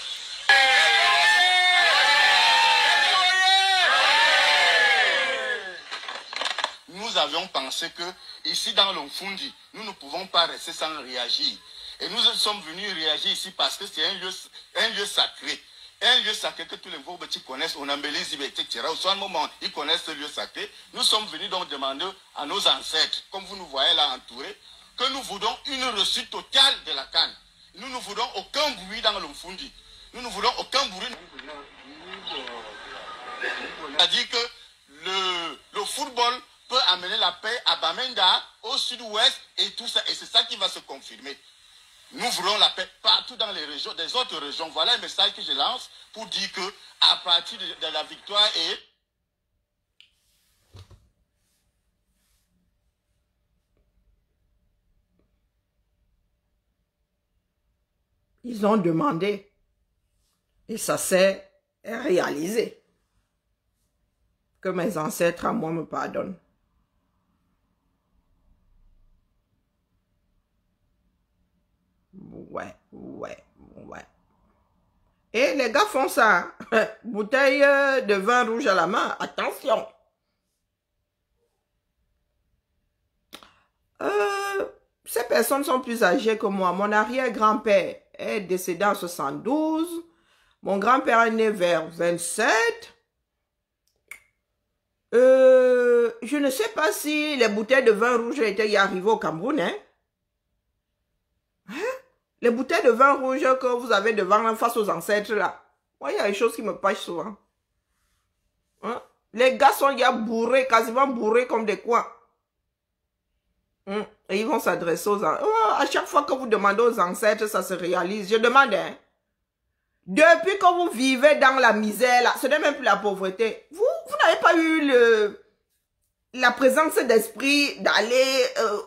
F: Nous avions pensé que ici dans l'Omfundi, nous ne pouvons pas rester sans réagir. Et nous sommes venus réagir ici parce que c'est un lieu sacré. Un lieu sacré que tous les petits connaissent, on a etc. Au soit moment, ils connaissent ce lieu sacré. Nous sommes venus donc demander à nos ancêtres, comme vous nous voyez là entourés, que nous voulons une reçue totale de la canne. Nous ne voulons aucun bruit dans l'Omfundi. Nous ne voulons aucun bruit. C'est-à-dire que le, le football peut amener la paix à Bamenda, au sud-ouest et tout ça. Et c'est ça qui va se confirmer. Nous voulons la paix partout dans les régions, des autres régions. Voilà un message que je lance pour dire que à partir de, de la victoire et
A: Ils ont demandé. Et ça s'est réalisé. Que mes ancêtres à moi me pardonnent. Ouais, ouais, ouais. Et les gars font ça. Bouteille euh, de vin rouge à la main. Attention. Euh, ces personnes sont plus âgées que moi. Mon arrière-grand-père est décédé en 72. Mon grand-père est né vers 27. Euh, je ne sais pas si les bouteilles de vin rouge étaient arrivées au Cameroun. Hein? Les bouteilles de vin rouge que vous avez devant face aux ancêtres là. Moi, il y a des choses qui me pâchent souvent. Hein? Les gars sont a bourrés, quasiment bourrés comme des coins. Hum, Et ils vont s'adresser aux ancêtres. à chaque fois que vous demandez aux ancêtres, ça se réalise. Je demande, hein. Depuis que vous vivez dans la misère, là, ce n'est même plus la pauvreté. Vous, vous n'avez pas eu le, la présence d'esprit d'aller euh,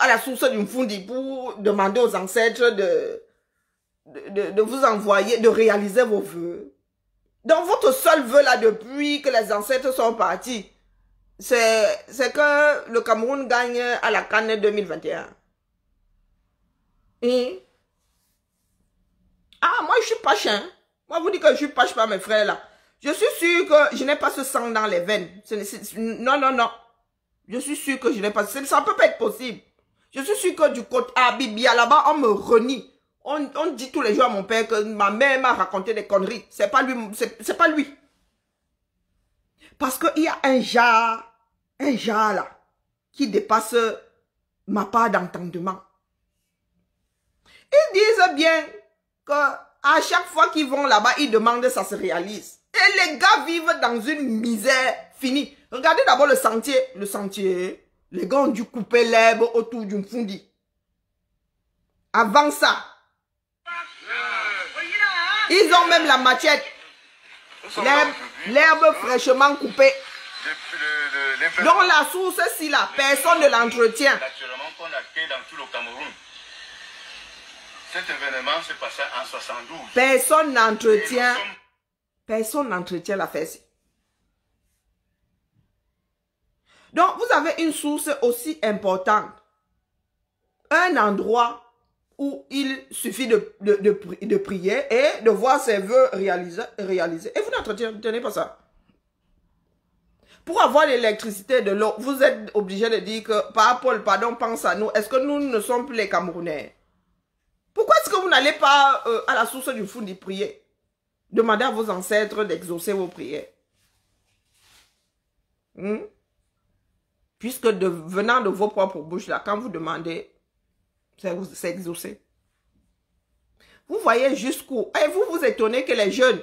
A: à, la, source d'une fundi pour demander aux ancêtres de, de, vous envoyer, de réaliser vos vœux. Donc, votre seul vœu là, depuis que les ancêtres sont partis, c'est que le Cameroun gagne à la Cannes 2021. Et, ah, moi, je suis pas chien. Moi, vous dites que je suis pas par mes frères là. Je suis sûr que je n'ai pas ce sang dans les veines. Ce non, non, non. Je suis sûr que je n'ai pas. Ça ne peut pas être possible. Je suis sûr que du côté à Bibia, là-bas, on me renie. On, dit tous les jours à mon père que ma mère m'a raconté des conneries. C'est pas lui. C'est pas lui. Parce qu'il y a un genre, un genre là, qui dépasse ma part d'entendement. Ils disent bien que à chaque fois qu'ils vont là-bas, ils demandent ça se réalise. Et les gars vivent dans une misère finie. Regardez d'abord le sentier. Le sentier, les gars ont dû couper l'herbe autour d'une fundi. Avant ça, ils ont même la machette. L'herbe fraîchement coupée. Donc la source, si là, personne ne l'entretient.
F: naturellement qu'on accueille dans tout le Cameroun. Cet événement passé en 72.
A: Personne n'entretient Personne n'entretient la fesse. Donc, vous avez une source aussi importante. Un endroit où il suffit de, de, de, pri- de prier et de voir ses réalisés. réalisés. Et vous n'entretenez pas ça. Pour avoir l'électricité de l'eau, vous êtes obligé de dire que, par Paul, pardon, pense à nous. Est-ce que nous ne sommes plus les Camerounais? Pourquoi est-ce que vous n'allez pas euh, à la source du fond d'y prier? Demandez à vos ancêtres d'exaucer vos prières. Hmm? Puisque venant de vos propres bouches, là, quand vous demandez, c'est exaucé. Vous voyez jusqu'où. Et vous vous étonnez que les jeunes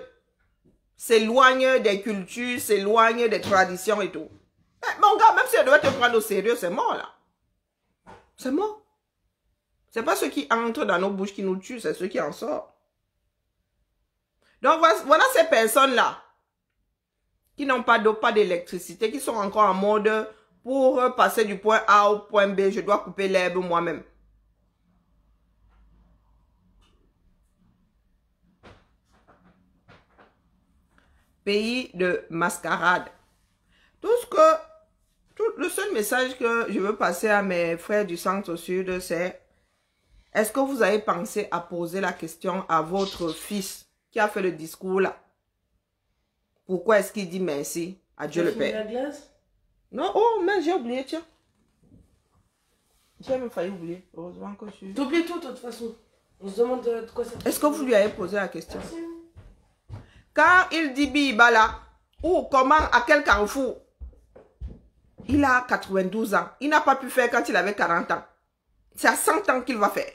A: s'éloignent des cultures, s'éloignent des traditions et tout. Eh, mon gars, même si on devait te prendre au sérieux, c'est mort là. C'est mort. C'est pas ceux qui entrent dans nos bouches qui nous tuent, c'est ceux qui en sortent. Donc voilà, ces personnes-là qui n'ont pas d'eau, pas d'électricité, qui sont encore en mode pour passer du point A au point B, je dois couper l'herbe moi-même. Pays de mascarade. Tout ce que, tout, le seul message que je veux passer à mes frères du centre-sud, c'est est-ce que vous avez pensé à poser la question à votre fils? Qui a fait le discours là Pourquoi est-ce qu'il dit merci à Dieu le Père? Non, oh, mais j'ai oublié, tiens. J'ai même failli oublier. Heureusement que je suis...
G: T'oublies tout de toute façon. On se demande de de quoi ça
A: Est-ce que vous lui avez posé la question? Quand il dit Bibala, ou comment, à quel carrefour? Il a 92 ans. Il n'a pas pu faire quand il avait 40 ans. C'est à 100 ans qu'il va faire.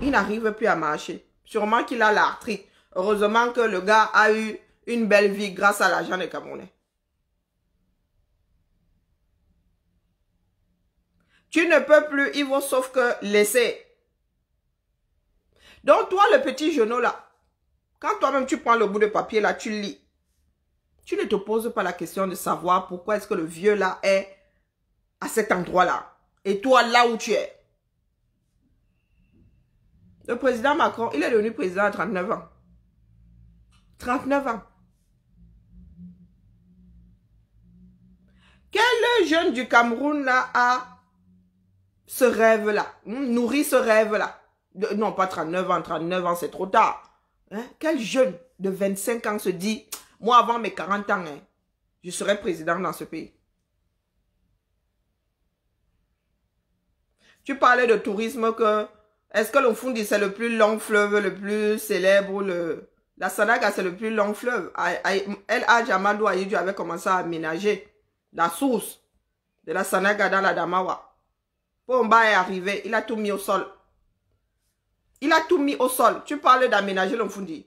A: Il n'arrive plus à marcher. Sûrement qu'il a l'arthrite. Heureusement que le gars a eu une belle vie grâce à l'argent des Camerounais. Tu ne peux plus, il vaut sauf que laisser. Donc toi, le petit genou là, quand toi-même tu prends le bout de papier là, tu lis. Tu ne te poses pas la question de savoir pourquoi est-ce que le vieux là est à cet endroit-là. Et toi, là où tu es. Le président Macron, il est devenu président à 39 ans. 39 ans. Quel jeune du Cameroun là a ce rêve-là, nourrit ce rêve-là Non, pas 39 ans, 39 ans, c'est trop tard. Hein? Quel jeune de 25 ans se dit, moi avant mes 40 ans, hein, je serai président dans ce pays Tu parlais de tourisme que, est-ce que le Fundi c'est le plus long fleuve, le plus célèbre, le, la Sanaga c'est le plus long fleuve. El Hadj Amadou avait commencé à aménager la source de la Sanaga dans la Damawa. Pomba est arrivé, il a tout mis au sol. Il a tout mis au sol. Tu parles d'aménager le Fundi.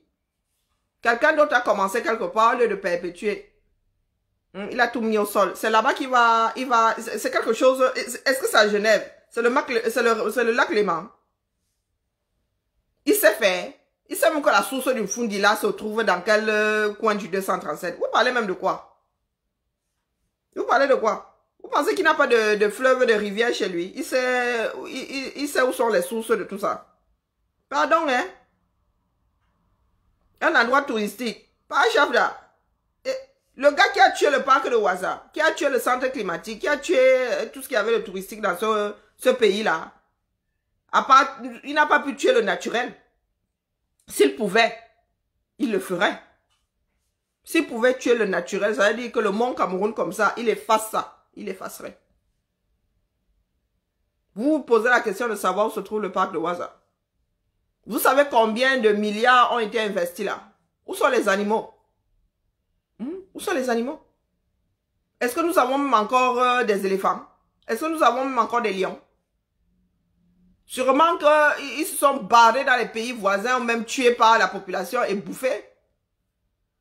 A: Quelqu'un d'autre a commencé quelque part au lieu de perpétuer. Hmm, Il a tout mis au sol. C'est là-bas qu'il va, il va, c'est quelque chose, est-ce que c'est à Genève? C'est le, le lac Léman. Il sait faire. Il sait même que la source du Fundi là se trouve dans quel euh, coin du 237. Vous parlez même de quoi? Vous parlez de quoi? Vous pensez qu'il n'a pas de, de fleuve, de rivière chez lui? Il sait, il, sait où sont les sources de tout ça. Pardon, hein? Un endroit touristique. Pas. Et Le gars qui a tué le parc de Waza, qui a tué le centre climatique, qui a tué euh, tout ce qu'il y avait de touristique dans ce pays-là, il n'a pas pu tuer le naturel. S'il pouvait, il le ferait. S'il pouvait tuer le naturel, ça veut dire que le mont Cameroun comme ça, il efface ça. Il effacerait. Vous vous posez la question de savoir où se trouve le parc de Waza. Vous savez combien de milliards ont été investis là? Où sont les animaux? Hmm? Où sont les animaux? Est-ce que nous avons encore euh, des éléphants? Est-ce que nous avons encore des lions? Sûrement qu'ils se sont barrés dans les pays voisins ou même tués par la population et bouffés.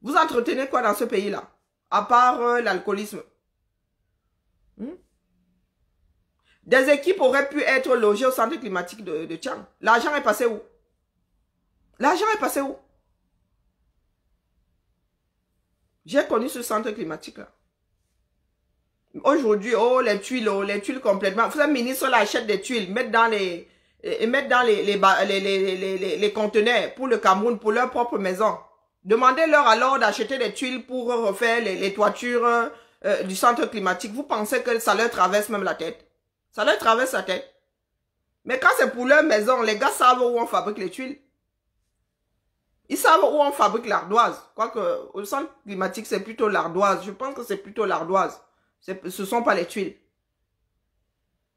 A: Vous entretenez quoi dans ce pays-là? À part euh, l'alcoolisme. Hmm? Des équipes auraient pu être logées au centre climatique de, de Tchang. L'argent est passé où? L'argent est passé où? J'ai connu ce centre climatique-là. Aujourd'hui, oh, les tuiles, oh, les tuiles complètement. Vous savez, ministre là, achète des tuiles, mettre dans les, et, et mettre dans les, les, les, les, les, conteneurs pour le Cameroun, pour leur propre maison. Demandez-leur alors d'acheter des tuiles pour refaire les, toitures euh, du centre climatique. Vous pensez que ça leur traverse même la tête Ça leur traverse la tête. Mais quand c'est pour leur maison, les gars savent où on fabrique les tuiles. Ils savent où on fabrique l'ardoise. Quoique, au centre climatique, c'est plutôt l'ardoise. Je pense que c'est plutôt l'ardoise. Ce sont pas les tuiles.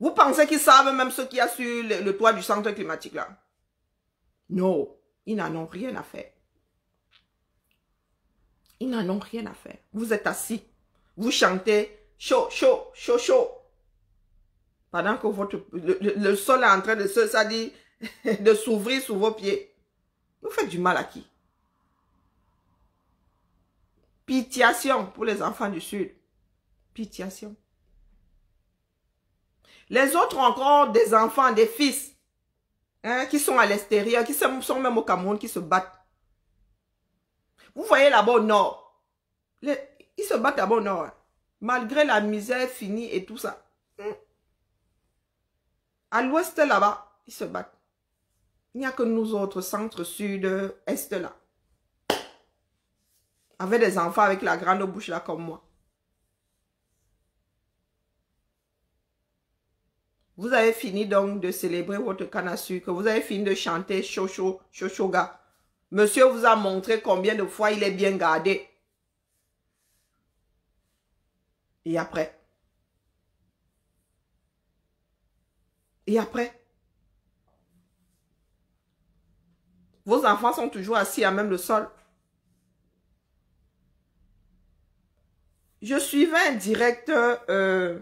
A: Vous pensez qu'ils savent même ce qu'il y a sur le, toit du centre climatique là? Non, ils n'en ont rien à faire. Ils n'en ont rien à faire. Vous êtes assis, vous chantez chaud, chaud, chaud, chaud. Pendant que votre, le sol est en train de se, ça dit, de s'ouvrir sous vos pieds. Vous faites du mal à qui? Pitiation pour les enfants du Sud. Pitiation. Les autres ont encore des enfants, des fils, hein, qui sont à l'extérieur, qui sont même au Cameroun, qui se battent. Vous voyez là-bas au nord, ils se battent là-bas au nord, hein, malgré la misère finie et tout ça. Hmm. À l'ouest là-bas, ils se battent. Il n'y a que nous autres, centre, sud, est là. Avec des enfants avec la grande bouche là comme moi. Vous avez fini donc de célébrer votre canne à. Vous avez fini de chanter Chocho, Chochoga. Monsieur vous a montré combien de fois il est bien gardé. Et après? Et après? Vos enfants sont toujours assis à même le sol. Je suivais un direct euh,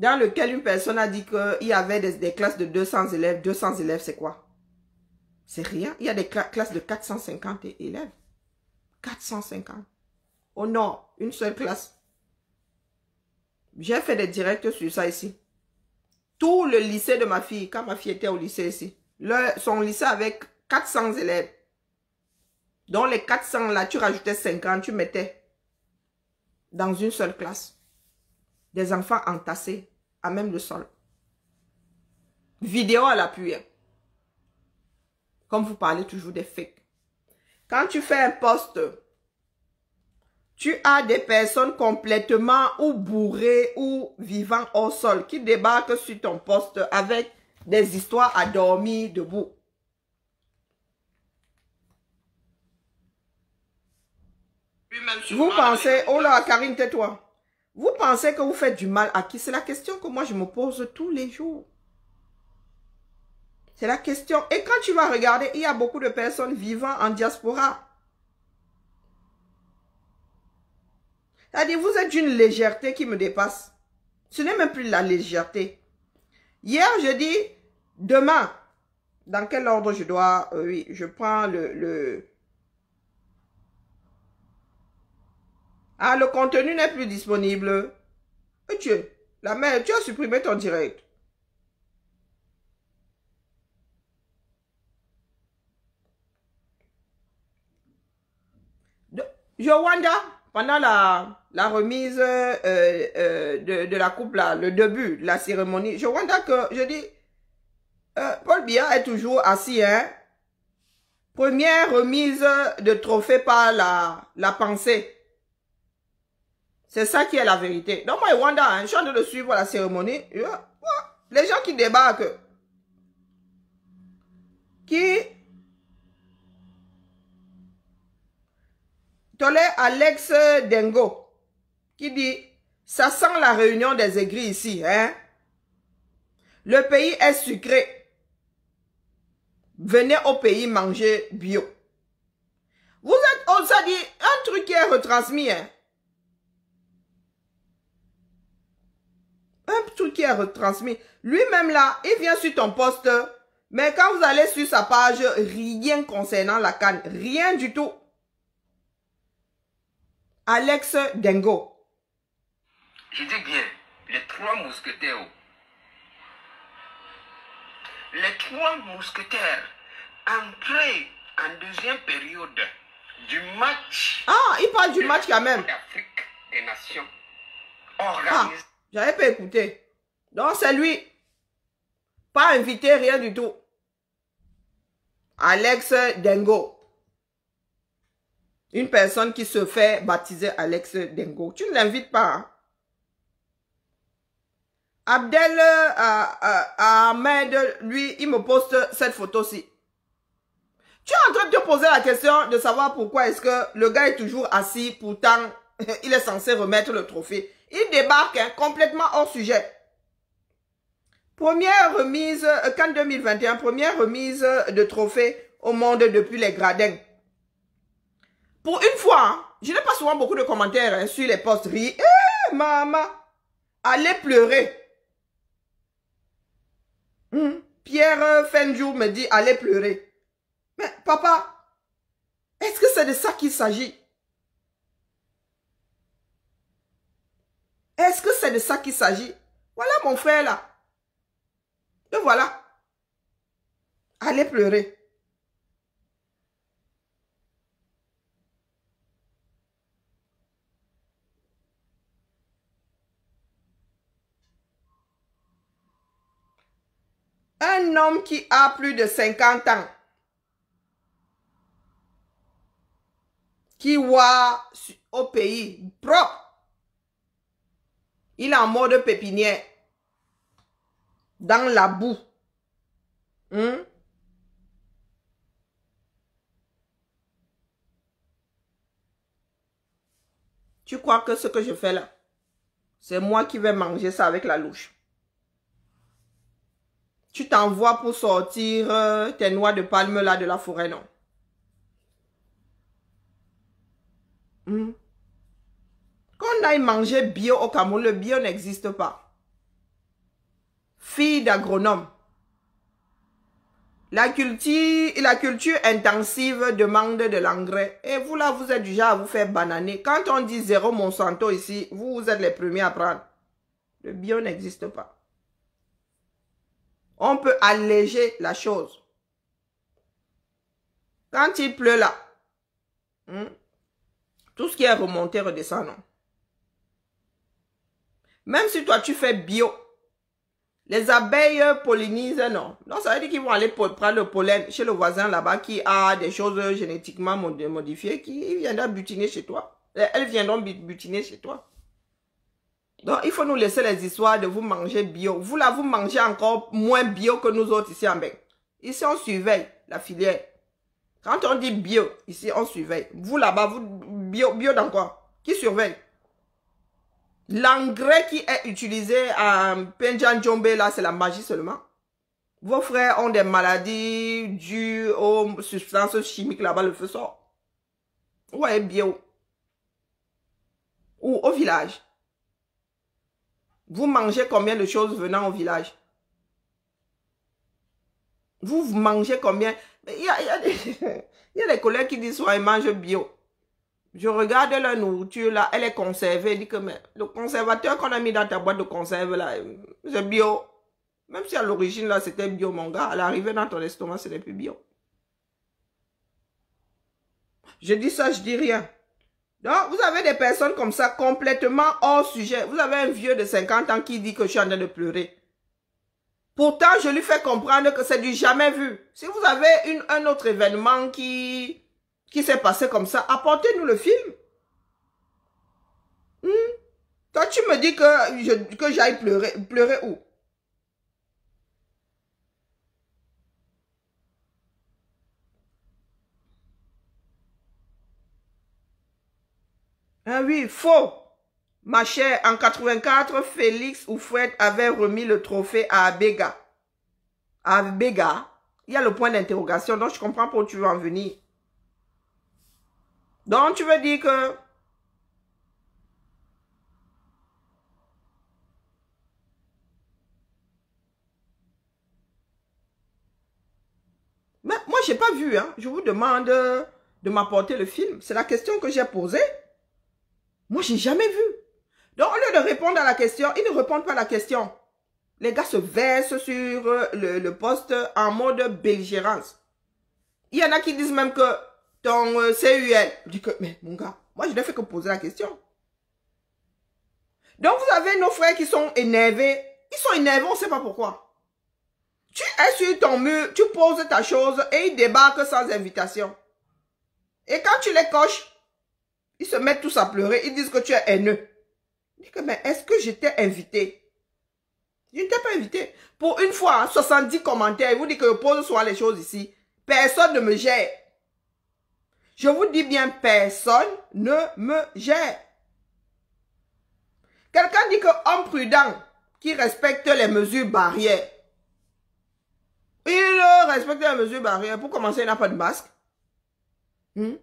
A: dans lequel une personne a dit qu'il y avait des, classes de 200 élèves. 200 élèves, c'est quoi? C'est rien. Il y a des cla- classes de 450 é- élèves. 450. Au nord, une seule classe. J'ai fait des directs sur ça ici. Tout le lycée de ma fille, quand ma fille était au lycée ici, son lycée avec 400 élèves. Dans les 400 là, tu rajoutais 50, tu mettais dans une seule classe. Des enfants entassés à même le sol. Vidéo à l'appui. hein. Comme vous parlez toujours des fakes. Quand tu fais un poste, tu as des personnes complètement ou bourrées ou vivant au sol qui débarquent sur ton poste avec des histoires à dormir debout. Vous pensez, oh là, Karine, tais-toi. Vous pensez que vous faites du mal à qui? C'est la question que moi je me pose tous les jours. C'est la question. Et quand tu vas regarder, il y a beaucoup de personnes vivant en diaspora. C'est-à-dire, vous êtes d'une légèreté qui me dépasse. Ce n'est même plus la légèreté. Hier, je dis, demain, dans quel ordre je dois, euh, oui, je prends le, le, Ah, le contenu n'est plus disponible. Et Dieu, la mère, tu as supprimé ton direct. Yowanda, pendant la, la remise euh, euh, de, de la coupe, là, le début de la cérémonie, Yowanda que, je dis, euh, Paul Biya est toujours assis, hein. Première remise de trophée par la, la pensée. C'est ça qui est la vérité. Donc moi, Wanda, hein, je suis en train de suivre la cérémonie. Les gens qui débarquent, qui... Tolé Alex Dengo, qui dit, ça sent la réunion des aigris ici, hein. Le pays est sucré. Venez au pays manger bio. Vous êtes, on s'est dit, un truc qui est retransmis, hein. Un truc qui est retransmis. Lui-même là, il vient sur ton poste, mais quand vous allez sur sa page, rien concernant la canne. Rien du tout. Alex Dengo.
H: Je dis bien, les trois mousquetaires. Les trois mousquetaires entrés en deuxième période du match
A: Ah, il parle du match quand même.
H: d'Afrique des Nations
A: Ah,
H: organisé
A: j'avais pas écouté. Donc c'est lui. Pas invité, rien du tout. Alex Dengo. Une personne qui se fait baptiser Alex Dengo. Tu ne l'invites pas. hein? Abdel euh, euh, Ahmed, lui, il me poste cette photo-ci. Tu es en train de te poser la question de savoir pourquoi est-ce que le gars est toujours assis, pourtant il est censé remettre le trophée. Il débarque complètement hors sujet. Première remise, euh, quand 2021, première remise de trophée au monde depuis les gradins. Pour une fois, hein, je n'ai pas souvent beaucoup de commentaires hein, sur les posts. Ri- Eh, maman, allez pleurer. Hmm. Pierre euh, Fenjou me dit allez pleurer. Mais papa, est-ce que c'est de ça qu'il s'agit? Est-ce que c'est de ça qu'il s'agit? Voilà mon frère là. Et voilà. Allez pleurer. Un homme qui a plus de 50 ans, qui voit au pays propre, il est en mode pépinière, dans la boue. Hein? Tu crois que ce que je fais là, c'est moi qui vais manger ça avec la louche? Tu t'envoies pour sortir euh, tes noix de palme là de la forêt, non? Hmm? Qu'on aille manger bio au Cameroun, le bio n'existe pas. Fille d'agronome. La culture, la culture intensive demande de l'engrais. Et vous là, vous êtes genre à vous faire bananer. Quand on dit zéro Monsanto ici, vous, vous êtes les premiers à prendre. Le bio n'existe pas. On peut alléger la chose. Quand il pleut là, hmm, tout ce qui est remonté redescend, non? Même si toi tu fais bio, les abeilles pollinisent, non. Non, ça veut dire qu'ils vont aller prendre le pollen chez le voisin là-bas qui a des choses génétiquement mod- modifiées, qui viendra butiner chez toi. Elles viendront but- butiner chez toi. Donc, il faut nous laisser les histoires de vous manger bio. Vous là, vous mangez encore moins bio que nous autres ici en Bec. Ici, on surveille la filière. Quand on dit bio, ici, on surveille. Vous là-bas, vous, bio, bio dans quoi? Qui surveille? L'engrais qui est utilisé à Penjan Djombe, là, c'est la magie seulement. Vos frères ont des maladies dues aux substances chimiques là-bas, le feu sort. Ouais, bio. Ou au village. Vous mangez combien de choses venant au village? Vous, mangez combien? Il y a, des, collègues qui disent soit ils mangent bio. Je regarde leur nourriture là, elle est conservée. Dit que mais, le conservateur qu'on a mis dans ta boîte de conserve là, c'est bio. Même si à l'origine là c'était bio mon gars, à l'arrivée dans ton estomac ce n'est plus bio. Je dis ça, je dis rien. Donc, vous avez des personnes comme ça complètement hors sujet. Vous avez un vieux de 50 ans qui dit que je suis en train de pleurer. Pourtant, je lui fais comprendre que c'est du jamais vu. Si vous avez une, un autre événement qui, qui s'est passé comme ça, apportez-nous le film. Hmm? Toi, tu me dis que, j'aille pleurer. Pleurer où? Ah oui, faux. Ma chère, en 84, Félix Oufouette avait remis le trophée à Abega. Abega, il y a le point d'interrogation, donc je comprends pour où tu veux en venir. Donc tu veux dire que... Mais moi, j'ai pas vu, hein. Je vous demande de m'apporter le film. C'est la question que j'ai posée. Moi, j'ai jamais vu. Donc, au lieu de répondre à la question, ils ne répondent pas à la question. Les gars se versent sur le, le poste en mode belligérance. Il y en a qui disent même que ton euh, CUL. Je dis que, mais mon gars, moi, je n'ai fait que poser la question. Donc, vous avez nos frères qui sont énervés. Ils sont énervés, on ne sait pas pourquoi. Tu es sur ton mur, tu poses ta chose et ils débarquent sans invitation. Et quand tu les coches, Ils se mettent tous à pleurer. Ils disent que tu es haineux. Je dis que, mais est-ce que j'étais invité? Je ne t'ai pas invité. Pour une fois, 70 commentaires, vous dites que je pose soit les choses ici. Personne ne me gère. Je vous dis bien, personne ne me gère. Quelqu'un dit que homme prudent qui respecte les mesures barrières. Il respecte les mesures barrières. Pour commencer, il n'a pas de masque. Hmm?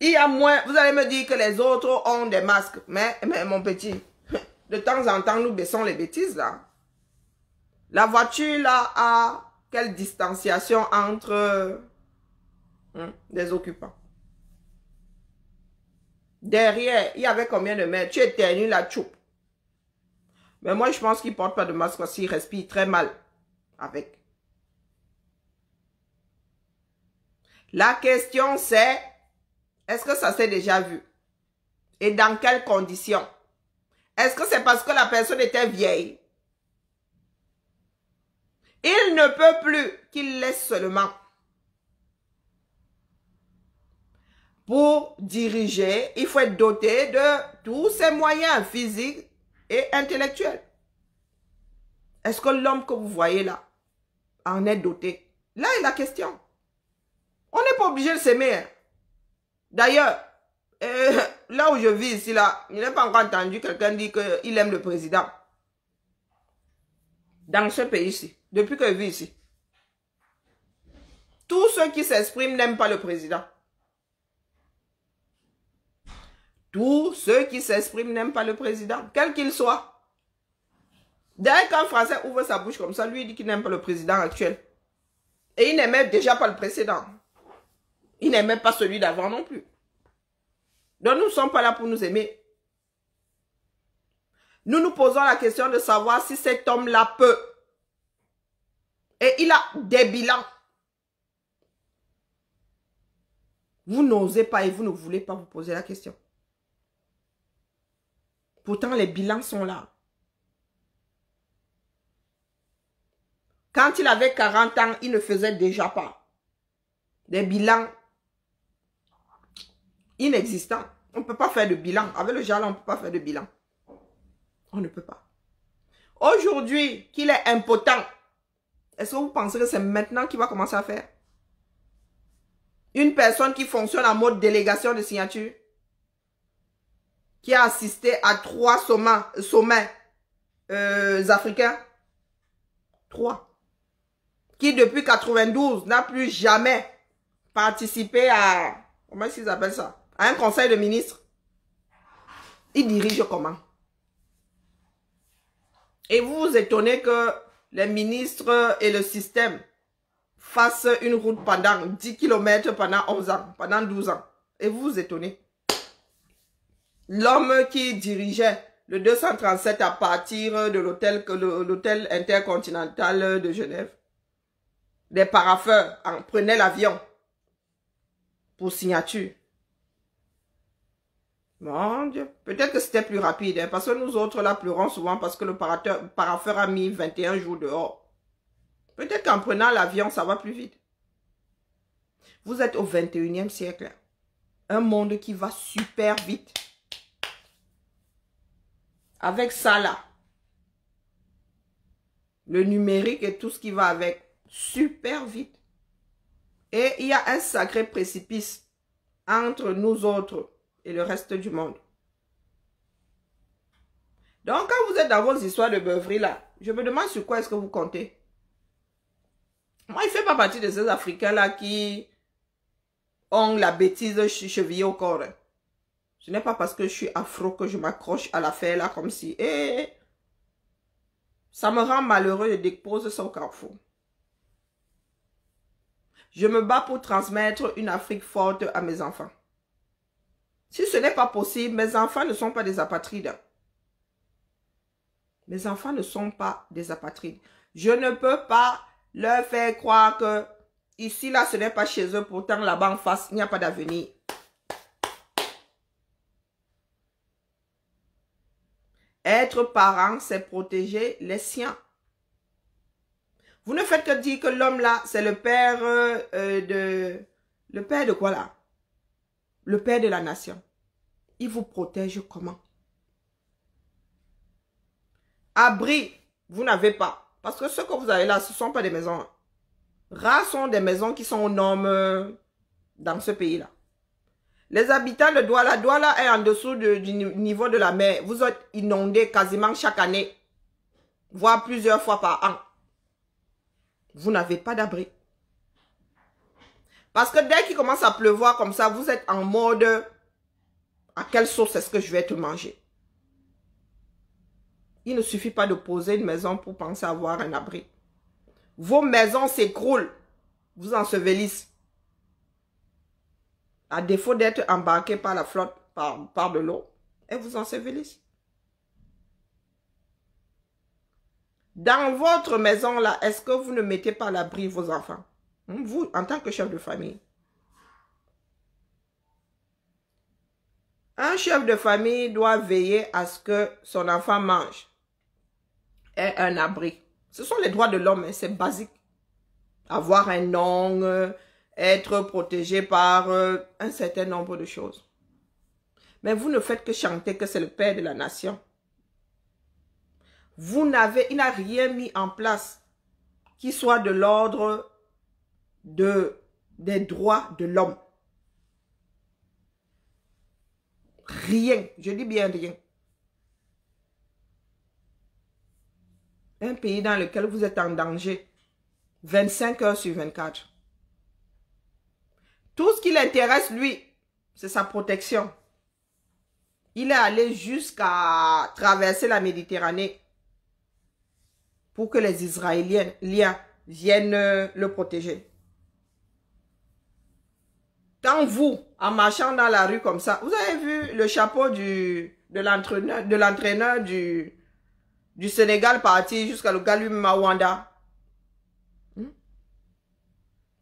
A: Il y a moins, vous allez me dire que les autres ont des masques. Mais, mais mon petit, de temps en temps, nous baissons les bêtises là. La voiture là a quelle distanciation entre hmm, les occupants? Derrière, il y avait combien de mètres? Tu éternues la choupe. Mais moi, je pense qu'il ne porte pas de masque parce qu'il respire très mal avec. La question c'est, est-ce que ça s'est déjà vu? Et dans quelles conditions? Est-ce que c'est parce que la personne était vieille? Il ne peut plus qu'il laisse seulement. Pour diriger, il faut être doté de tous ses moyens physiques et intellectuels. Est-ce que l'homme que vous voyez là en est doté? Là est la question. On n'est pas obligé de s'aimer. Hein. D'ailleurs, euh, là où je vis ici, là, il n'a pas encore entendu quelqu'un dire qu'il aime le président. Dans ce pays-ci, depuis que je vis ici. Tous ceux qui s'expriment n'aiment pas le président. Tous ceux qui s'expriment n'aiment pas le président, quel qu'il soit. Dès qu'un Français ouvre sa bouche comme ça, lui il dit qu'il n'aime pas le président actuel. Et il n'aimait déjà pas le précédent. Il n'aimait pas celui d'avant non plus. Donc nous ne sommes pas là pour nous aimer. Nous nous posons la question de savoir si cet homme-là peut. Et il a des bilans. Vous n'osez pas et vous ne voulez pas vous poser la question. Pourtant, les bilans sont là. Quand il avait 40 ans, il ne faisait déjà pas. Des bilans inexistants. On ne peut pas faire de bilan. Avec le genre, on ne peut pas faire de bilan. On ne peut pas. Aujourd'hui, qu'il est impotent, est-ce que vous pensez que c'est maintenant qu'il va commencer à faire? Une personne qui fonctionne en mode délégation de signature, qui a assisté à trois sommets, euh, africains, trois, qui depuis 92 n'a plus jamais participé à, comment qu'ils appellent ça? À un conseil de ministres, il dirige comment? Et vous vous étonnez que les ministres et le système fassent une route pendant 10 km pendant 11 ans, pendant 12 ans. Et vous vous étonnez? L'homme qui dirigeait le 237 à partir de l'hôtel intercontinental de Genève, des paraffeurs prenaient l'avion pour signature. Mon Dieu. Peut-être que c'était plus rapide, hein, parce que nous autres, là, pleurons souvent parce que le paraffeur a mis 21 jours dehors. Peut-être qu'en prenant l'avion, ça va plus vite. Vous êtes au 21e siècle. Un monde qui va super vite. Avec ça, là. Le numérique et tout ce qui va avec. Super vite. Et il y a un sacré précipice entre nous autres et le reste du monde. Donc, quand vous êtes dans vos histoires de beuverie là, je me demande sur quoi est-ce que vous comptez. Moi, il ne fait pas partie de ces Africains-là qui ont la bêtise chevillée au corps. Ce n'est pas parce que je suis afro que je m'accroche à l'affaire là comme si... Eh, ça me rend malheureux de déposer ça au carrefour. Je me bats pour transmettre une Afrique forte à mes enfants. Si ce n'est pas possible, mes enfants ne sont pas des apatrides. Mes enfants ne sont pas des apatrides. Je ne peux pas leur faire croire que ici, là, ce n'est pas chez eux. Pourtant, là-bas en face, il n'y a pas d'avenir. Être parent, c'est protéger les siens. Vous ne faites que dire que l'homme là, c'est le père euh, de... Le père de quoi là? Le père de la nation. il vous protège comment? Abri, vous n'avez pas. Parce que ce que vous avez là, ce ne sont pas des maisons. Rares sont des maisons qui sont aux normes euh, dans ce pays-là. Les habitants de Douala, Douala est en dessous de- du ni- niveau de la mer. Vous êtes inondés quasiment chaque année, voire plusieurs fois par an. Vous n'avez pas d'abri. Parce que dès qu'il commence à pleuvoir comme ça, vous êtes en mode à quelle sauce est-ce que je vais te manger? Il ne suffit pas de poser une maison pour penser avoir un abri. Vos maisons s'écroulent, vous ensevelissent. À défaut d'être embarqué par la flotte, par, de l'eau, et vous ensevelissent. Dans votre maison là, est-ce que vous ne mettez pas à l'abri vos enfants? Hmm, Vous, en tant que chef de famille. Un chef de famille doit veiller à ce que son enfant mange. Ait un abri. Ce sont les droits de l'homme, hein, c'est basique. Avoir un nom, être protégé par euh, un certain nombre de choses. Mais vous ne faites que chanter que c'est le père de la nation. Vous n'avez, il n'a rien mis en place qui soit de l'ordre de, des droits de l'homme. Rien, je dis bien rien. Un pays dans lequel vous êtes en danger 25 heures sur 24. Tout ce qui l'intéresse, lui, c'est sa protection. Il est allé jusqu'à traverser la Méditerranée pour que les Israéliens liens viennent le protéger. Quand vous, en marchant dans la rue comme ça, vous avez vu le chapeau du, de l'entraîneur, de l'entraîneur du, du Sénégal partir jusqu'à le Galu Mawanda. Hmm?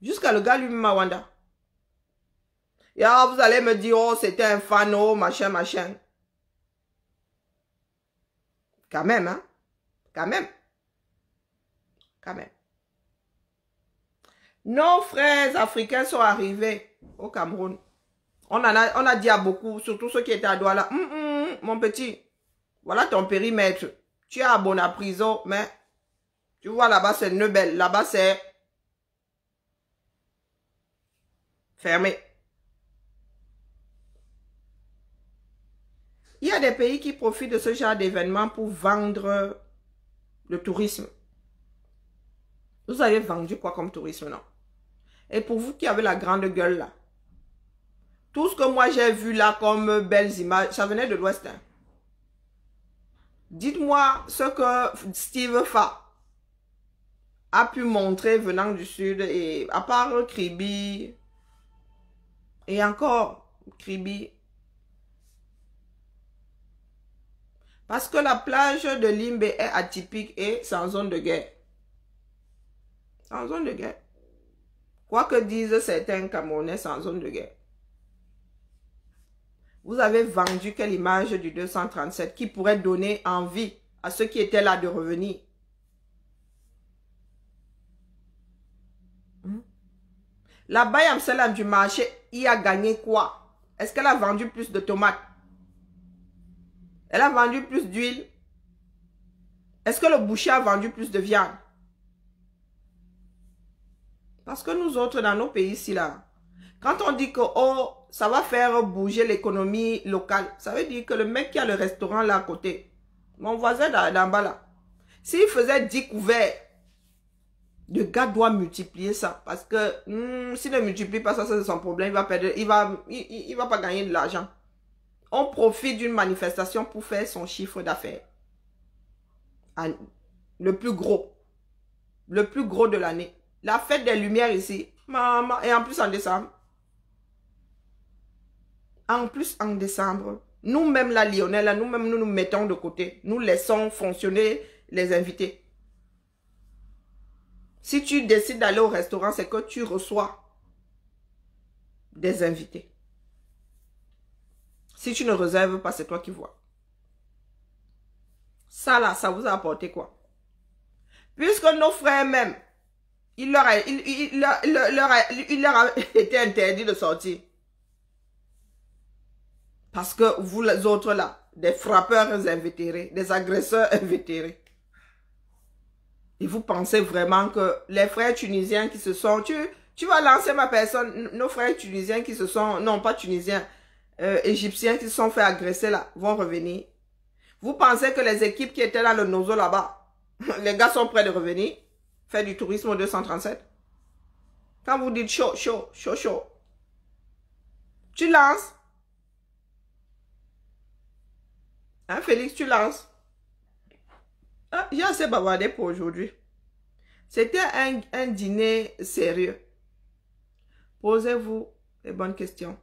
A: Jusqu'à le Galu Mawanda. Vous allez me dire, oh, c'était un fan, oh, machin, machin. Quand même, hein? Quand même. Quand même. Nos frères africains sont arrivés au Cameroun. On, en a, on a dit à beaucoup, surtout ceux qui étaient à Douala, hum, hum, mon petit, voilà ton périmètre. Tu es à Bona prison, mais tu vois là-bas c'est Nebel, là-bas c'est fermé. Il y a des pays qui profitent de ce genre d'événements pour vendre le tourisme. Vous avez vendu quoi comme tourisme, non? Et pour vous qui avez la grande gueule là, tout ce que moi j'ai vu là comme belles images, ça venait de l'Ouest. hein. Dites-moi ce que Steve Fa a pu montrer venant du Sud, et à part Kribi, et encore Kribi. Parce que la plage de Limbe est atypique et sans zone de guerre. Sans zone de guerre. Quoi que disent certains Camerounais sans zone de guerre. Vous avez vendu quelle image du 237 qui pourrait donner envie à ceux qui étaient là de revenir? Hmm? La Bayam Salam du marché, il a gagné quoi? Est-ce qu'elle a vendu plus de tomates? Elle a vendu plus d'huile Est-ce que le boucher a vendu plus de viande? Parce que nous autres, dans nos pays ici, là, quand on dit que, oh, ça va faire bouger l'économie locale, ça veut dire que le mec qui a le restaurant là à côté, mon voisin d'en bas là, s'il faisait 10 couverts, le gars doit multiplier ça. Parce que hmm, s'il ne multiplie pas ça, c'est son problème. Il va perdre, il va, il va pas gagner de l'argent. On profite d'une manifestation pour faire son chiffre d'affaires. Le plus gros. Le plus gros de l'année. La fête des Lumières ici. Maman, et en plus en décembre. En plus en décembre. Nous-mêmes, la là, nous-mêmes, nous nous mettons de côté. Nous laissons fonctionner les invités. Si tu décides d'aller au restaurant, c'est que tu reçois des invités. Si tu ne réserves pas, c'est toi qui vois. Ça là, ça vous a apporté quoi? Puisque nos frères même, il leur a, été interdit de sortir. Parce que vous les autres là, des frappeurs invétérés, des agresseurs invétérés. Et vous pensez vraiment que les frères tunisiens qui se sont... Tu, tu vas lancer ma personne, nos frères tunisiens qui se sont... Non, pas tunisiens, euh, égyptiens qui se sont fait agresser là, vont revenir. Vous pensez que les équipes qui étaient dans le Nozo là-bas, les gars sont prêts de revenir, faire du tourisme au 237 Quand vous dites chaud, chaud, chaud, chaud, tu lances. Hein, Félix, tu lances. Ah, j'ai assez bavardé pour aujourd'hui. C'était un, un dîner sérieux. Posez-vous les bonnes questions.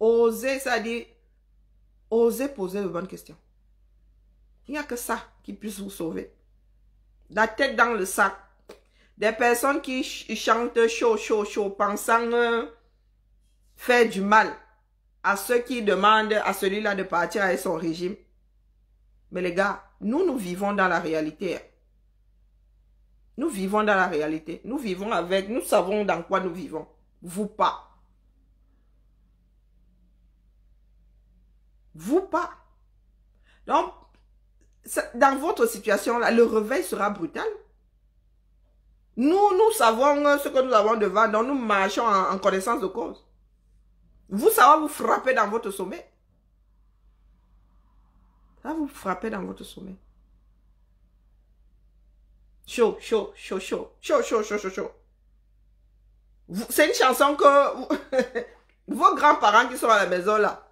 A: Osez, ça dit, osez poser les bonnes questions. Il n'y a que ça qui puisse vous sauver. La tête dans le sac. Des personnes qui chantent chaud, chaud, chaud, pensant euh, faire du mal à ceux qui demandent à celui-là de partir avec son régime. Mais les gars, nous, nous vivons dans la réalité. Nous vivons dans la réalité. Nous vivons avec, nous savons dans quoi nous vivons. Vous pas. Vous pas. Donc, dans votre situation, le réveil sera brutal. Nous, nous savons ce que nous avons devant, donc nous marchons en, connaissance de cause. Vous, ça va vous frapper dans votre sommet. Ça va vous frapper dans votre sommet. Chaud, chaud, chaud, chaud, chaud, chaud, chaud, chaud, chaud. C'est une chanson que vos grands-parents qui sont à la maison là,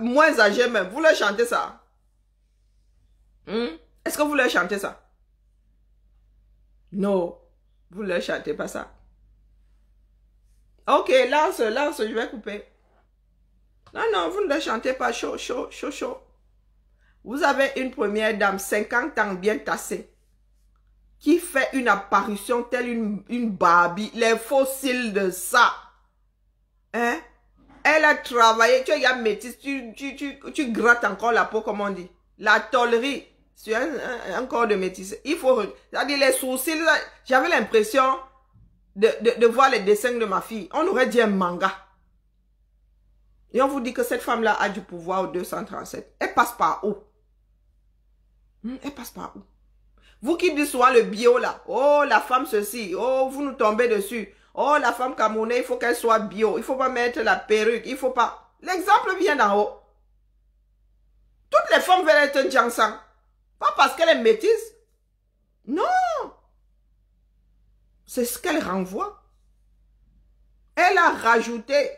A: moins âgés même, vous leur chantez ça? Hmm? Est-ce que vous leur chantez ça? Non, vous leur chantez pas ça. Ok, lance, lance, je vais couper. Non, non, vous ne leur chantez pas chaud, chaud, chaud, chaud. Vous avez une première dame, 50 ans, bien tassée, qui fait une apparition telle une, une Barbie, les fossiles de ça. Hein? Elle a travaillé, tu es métisse, tu, tu, tu, tu grattes encore la peau, comme on dit. La tollerie sur un, corps de métisse. Il faut, c'est-à-dire les sourcils, j'avais l'impression de, voir les dessins de ma fille. On aurait dit un manga. Et on vous dit que cette femme-là a du pouvoir au 237. Elle passe par où? Hmm, elle passe par où? Vous qui dites souvent le bio là, oh la femme ceci, oh vous nous tombez dessus. Oh, la femme camerounaise, il faut qu'elle soit bio. Il faut pas mettre la perruque. Il faut pas... L'exemple vient d'en haut. Toutes les femmes veulent être Jansan. Pas parce qu'elle est métisse. Non. C'est ce qu'elle renvoie. Elle a rajouté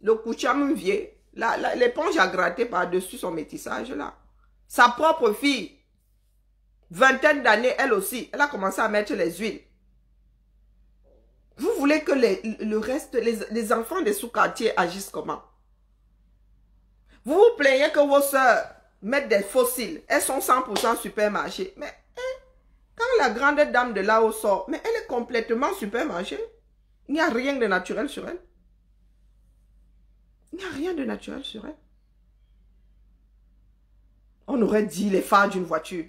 A: le coucham vieux, l'éponge a gratté par-dessus son métissage là. Sa propre fille, vingtaine d'années, elle aussi, elle a commencé à mettre les huiles. Vous voulez que les, le reste, les, enfants des sous-quartiers agissent comment? Vous vous plaignez que vos soeurs mettent des fossiles. Elles sont 100% supermarché. Mais hein, quand la grande dame de là-haut sort, mais elle est complètement supermarché. Il n'y a rien de naturel sur elle. Il n'y a rien de naturel sur elle. On aurait dit les phares d'une voiture.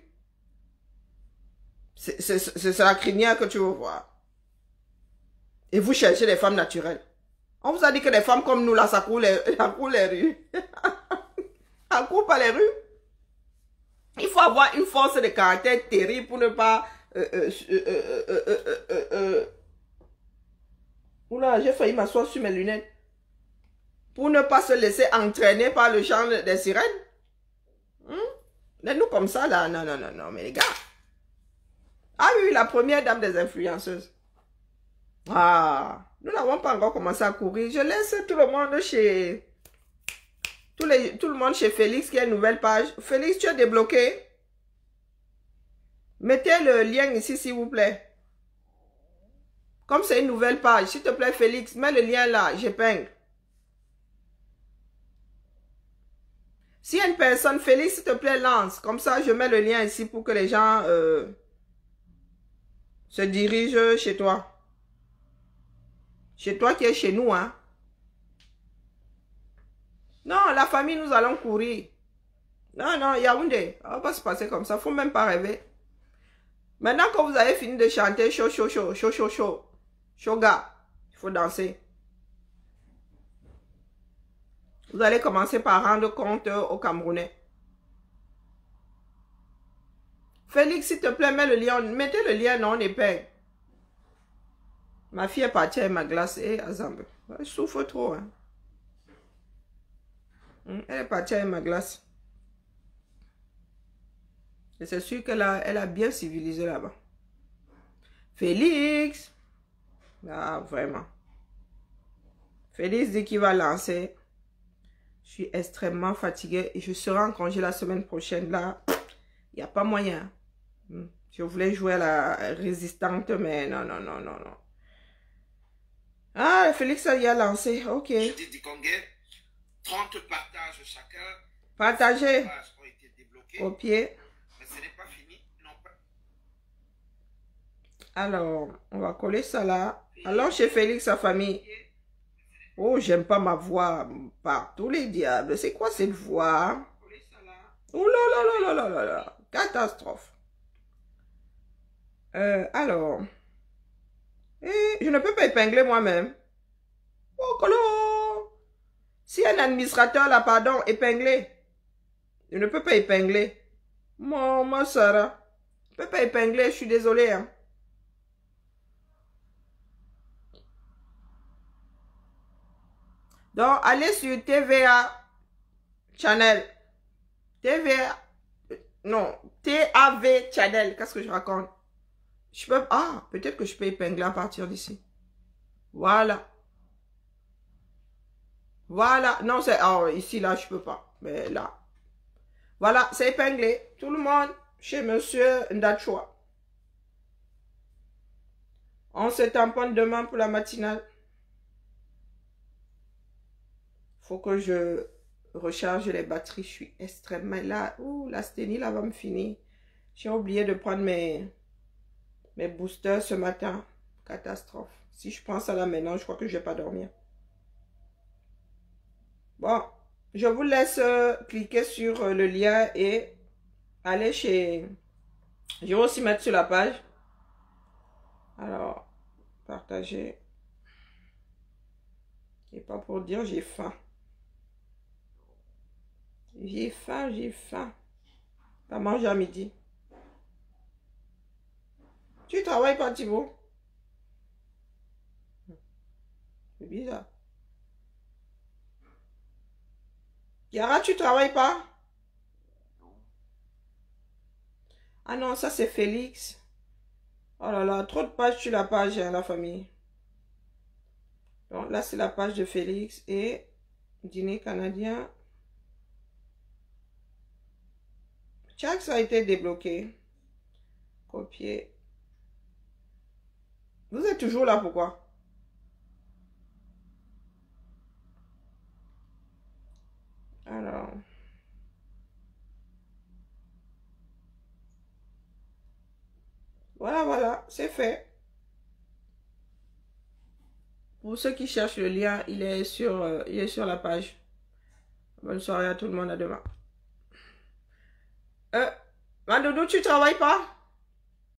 A: C'est la crinière que tu veux voir. Et vous cherchez des femmes naturelles. On vous a dit que des femmes comme nous, là, ça coule les, ça coule les rues. ça court pas les rues. Il faut avoir une force de caractère terrible pour ne pas... Oula, j'ai failli m'asseoir sur mes lunettes. Pour ne pas se laisser entraîner par le chant des sirènes. Mais nous comme ça, là, non, non, non, non, mais les gars. Ah oui, la première dame des influenceuses. Ah, nous n'avons pas encore commencé à courir. Je laisse tout le monde chez... Tout, le monde chez Félix qui a une nouvelle page. Félix, tu as débloqué? Mettez le lien ici, s'il vous plaît. Comme c'est une nouvelle page, s'il te plaît, Félix, mets le lien là, j'épingle. Si y a une personne, Félix, s'il te plaît, lance. Comme ça, je mets le lien ici pour que les gens euh, se dirigent chez toi. Chez toi qui es chez nous, hein. Non, la famille, nous allons courir. Non, non, Yaoundé, ça va pas se passer comme ça. Faut même pas rêver. Maintenant que vous avez fini de chanter chaud, chaud, chaud, chaud, chaud, chaud, gars, il faut danser. Vous allez commencer par rendre compte aux Camerounais. Félix, s'il te plaît, mets le lien. Mettez le lien non épais. Ma fille est partie avec ma glace et. Elle souffre trop. Hein. Hmm, Elle est partie avec ma glace. Et c'est sûr qu'elle a, elle a bien civilisé là-bas. Félix. Ah, vraiment. Félix dit qu'il va lancer. Je suis extrêmement fatiguée et je serai en congé la semaine prochaine. Là, il n'y a pas moyen. Hmm. Je voulais jouer à la résistante, mais non, non, non, non, non. Ah, Félix a y a lancé. Ok.
I: Je dis du Conguet, 30 partages chacun. Ont été débloquées,
A: Au pied.
I: mais ce n'est pas fini. Non, pas.
A: Alors, on va coller ça là. Allons chez Félix, sa famille. Oh, j'aime pas ma voix par tous les diables. C'est quoi cette voix? Oh là là là là là là là. Catastrophe. Euh, alors. Eh, je ne peux pas épingler moi-même. Oh, colo. Si un administrateur là, pardon, épinglé. Je ne peux pas épingler. Mon, ma soeur. Je ne peux pas épingler, je suis désolé. Hein. Donc, allez sur TVA Channel. TVA. Non, TAV Channel. Qu'est-ce que je raconte? Je peux. Ah, peut-être que je peux épingler à partir d'ici. Voilà. Voilà. Non, c'est. Ah, ici, là, je peux pas. Mais là. Voilà, c'est épinglé. Tout le monde chez Monsieur Ndachua. On se tamponne demain pour la matinale. Faut que je recharge les batteries. Je suis extrêmement là. Ouh, la sténie là va me finir. J'ai oublié de prendre mes, mes boosters ce matin. Catastrophe. Si je prends ça là maintenant, je crois que je vais pas dormir. Bon, je vous laisse euh, cliquer sur euh, le lien et aller chez... Je vais aussi mettre sur la page. Alors, partager. Et pas pour dire j'ai faim. J'ai faim, j'ai faim. Pas manger à midi. Tu travailles pas, Thibaut? C'est bizarre. Yara, tu travailles pas? Ah non, ça c'est Félix. Oh là là, trop de pages sur la page, hein, la famille. Donc là, c'est la page de Félix et dîner canadien. Check, ça a été débloqué. Copier. Vous êtes toujours là, pourquoi? Alors. Voilà, voilà, c'est fait. Pour ceux qui cherchent le lien, il est sur, euh, il est sur la page. Bonne soirée à tout le monde, à demain. Euh, Madoudou, tu travailles pas?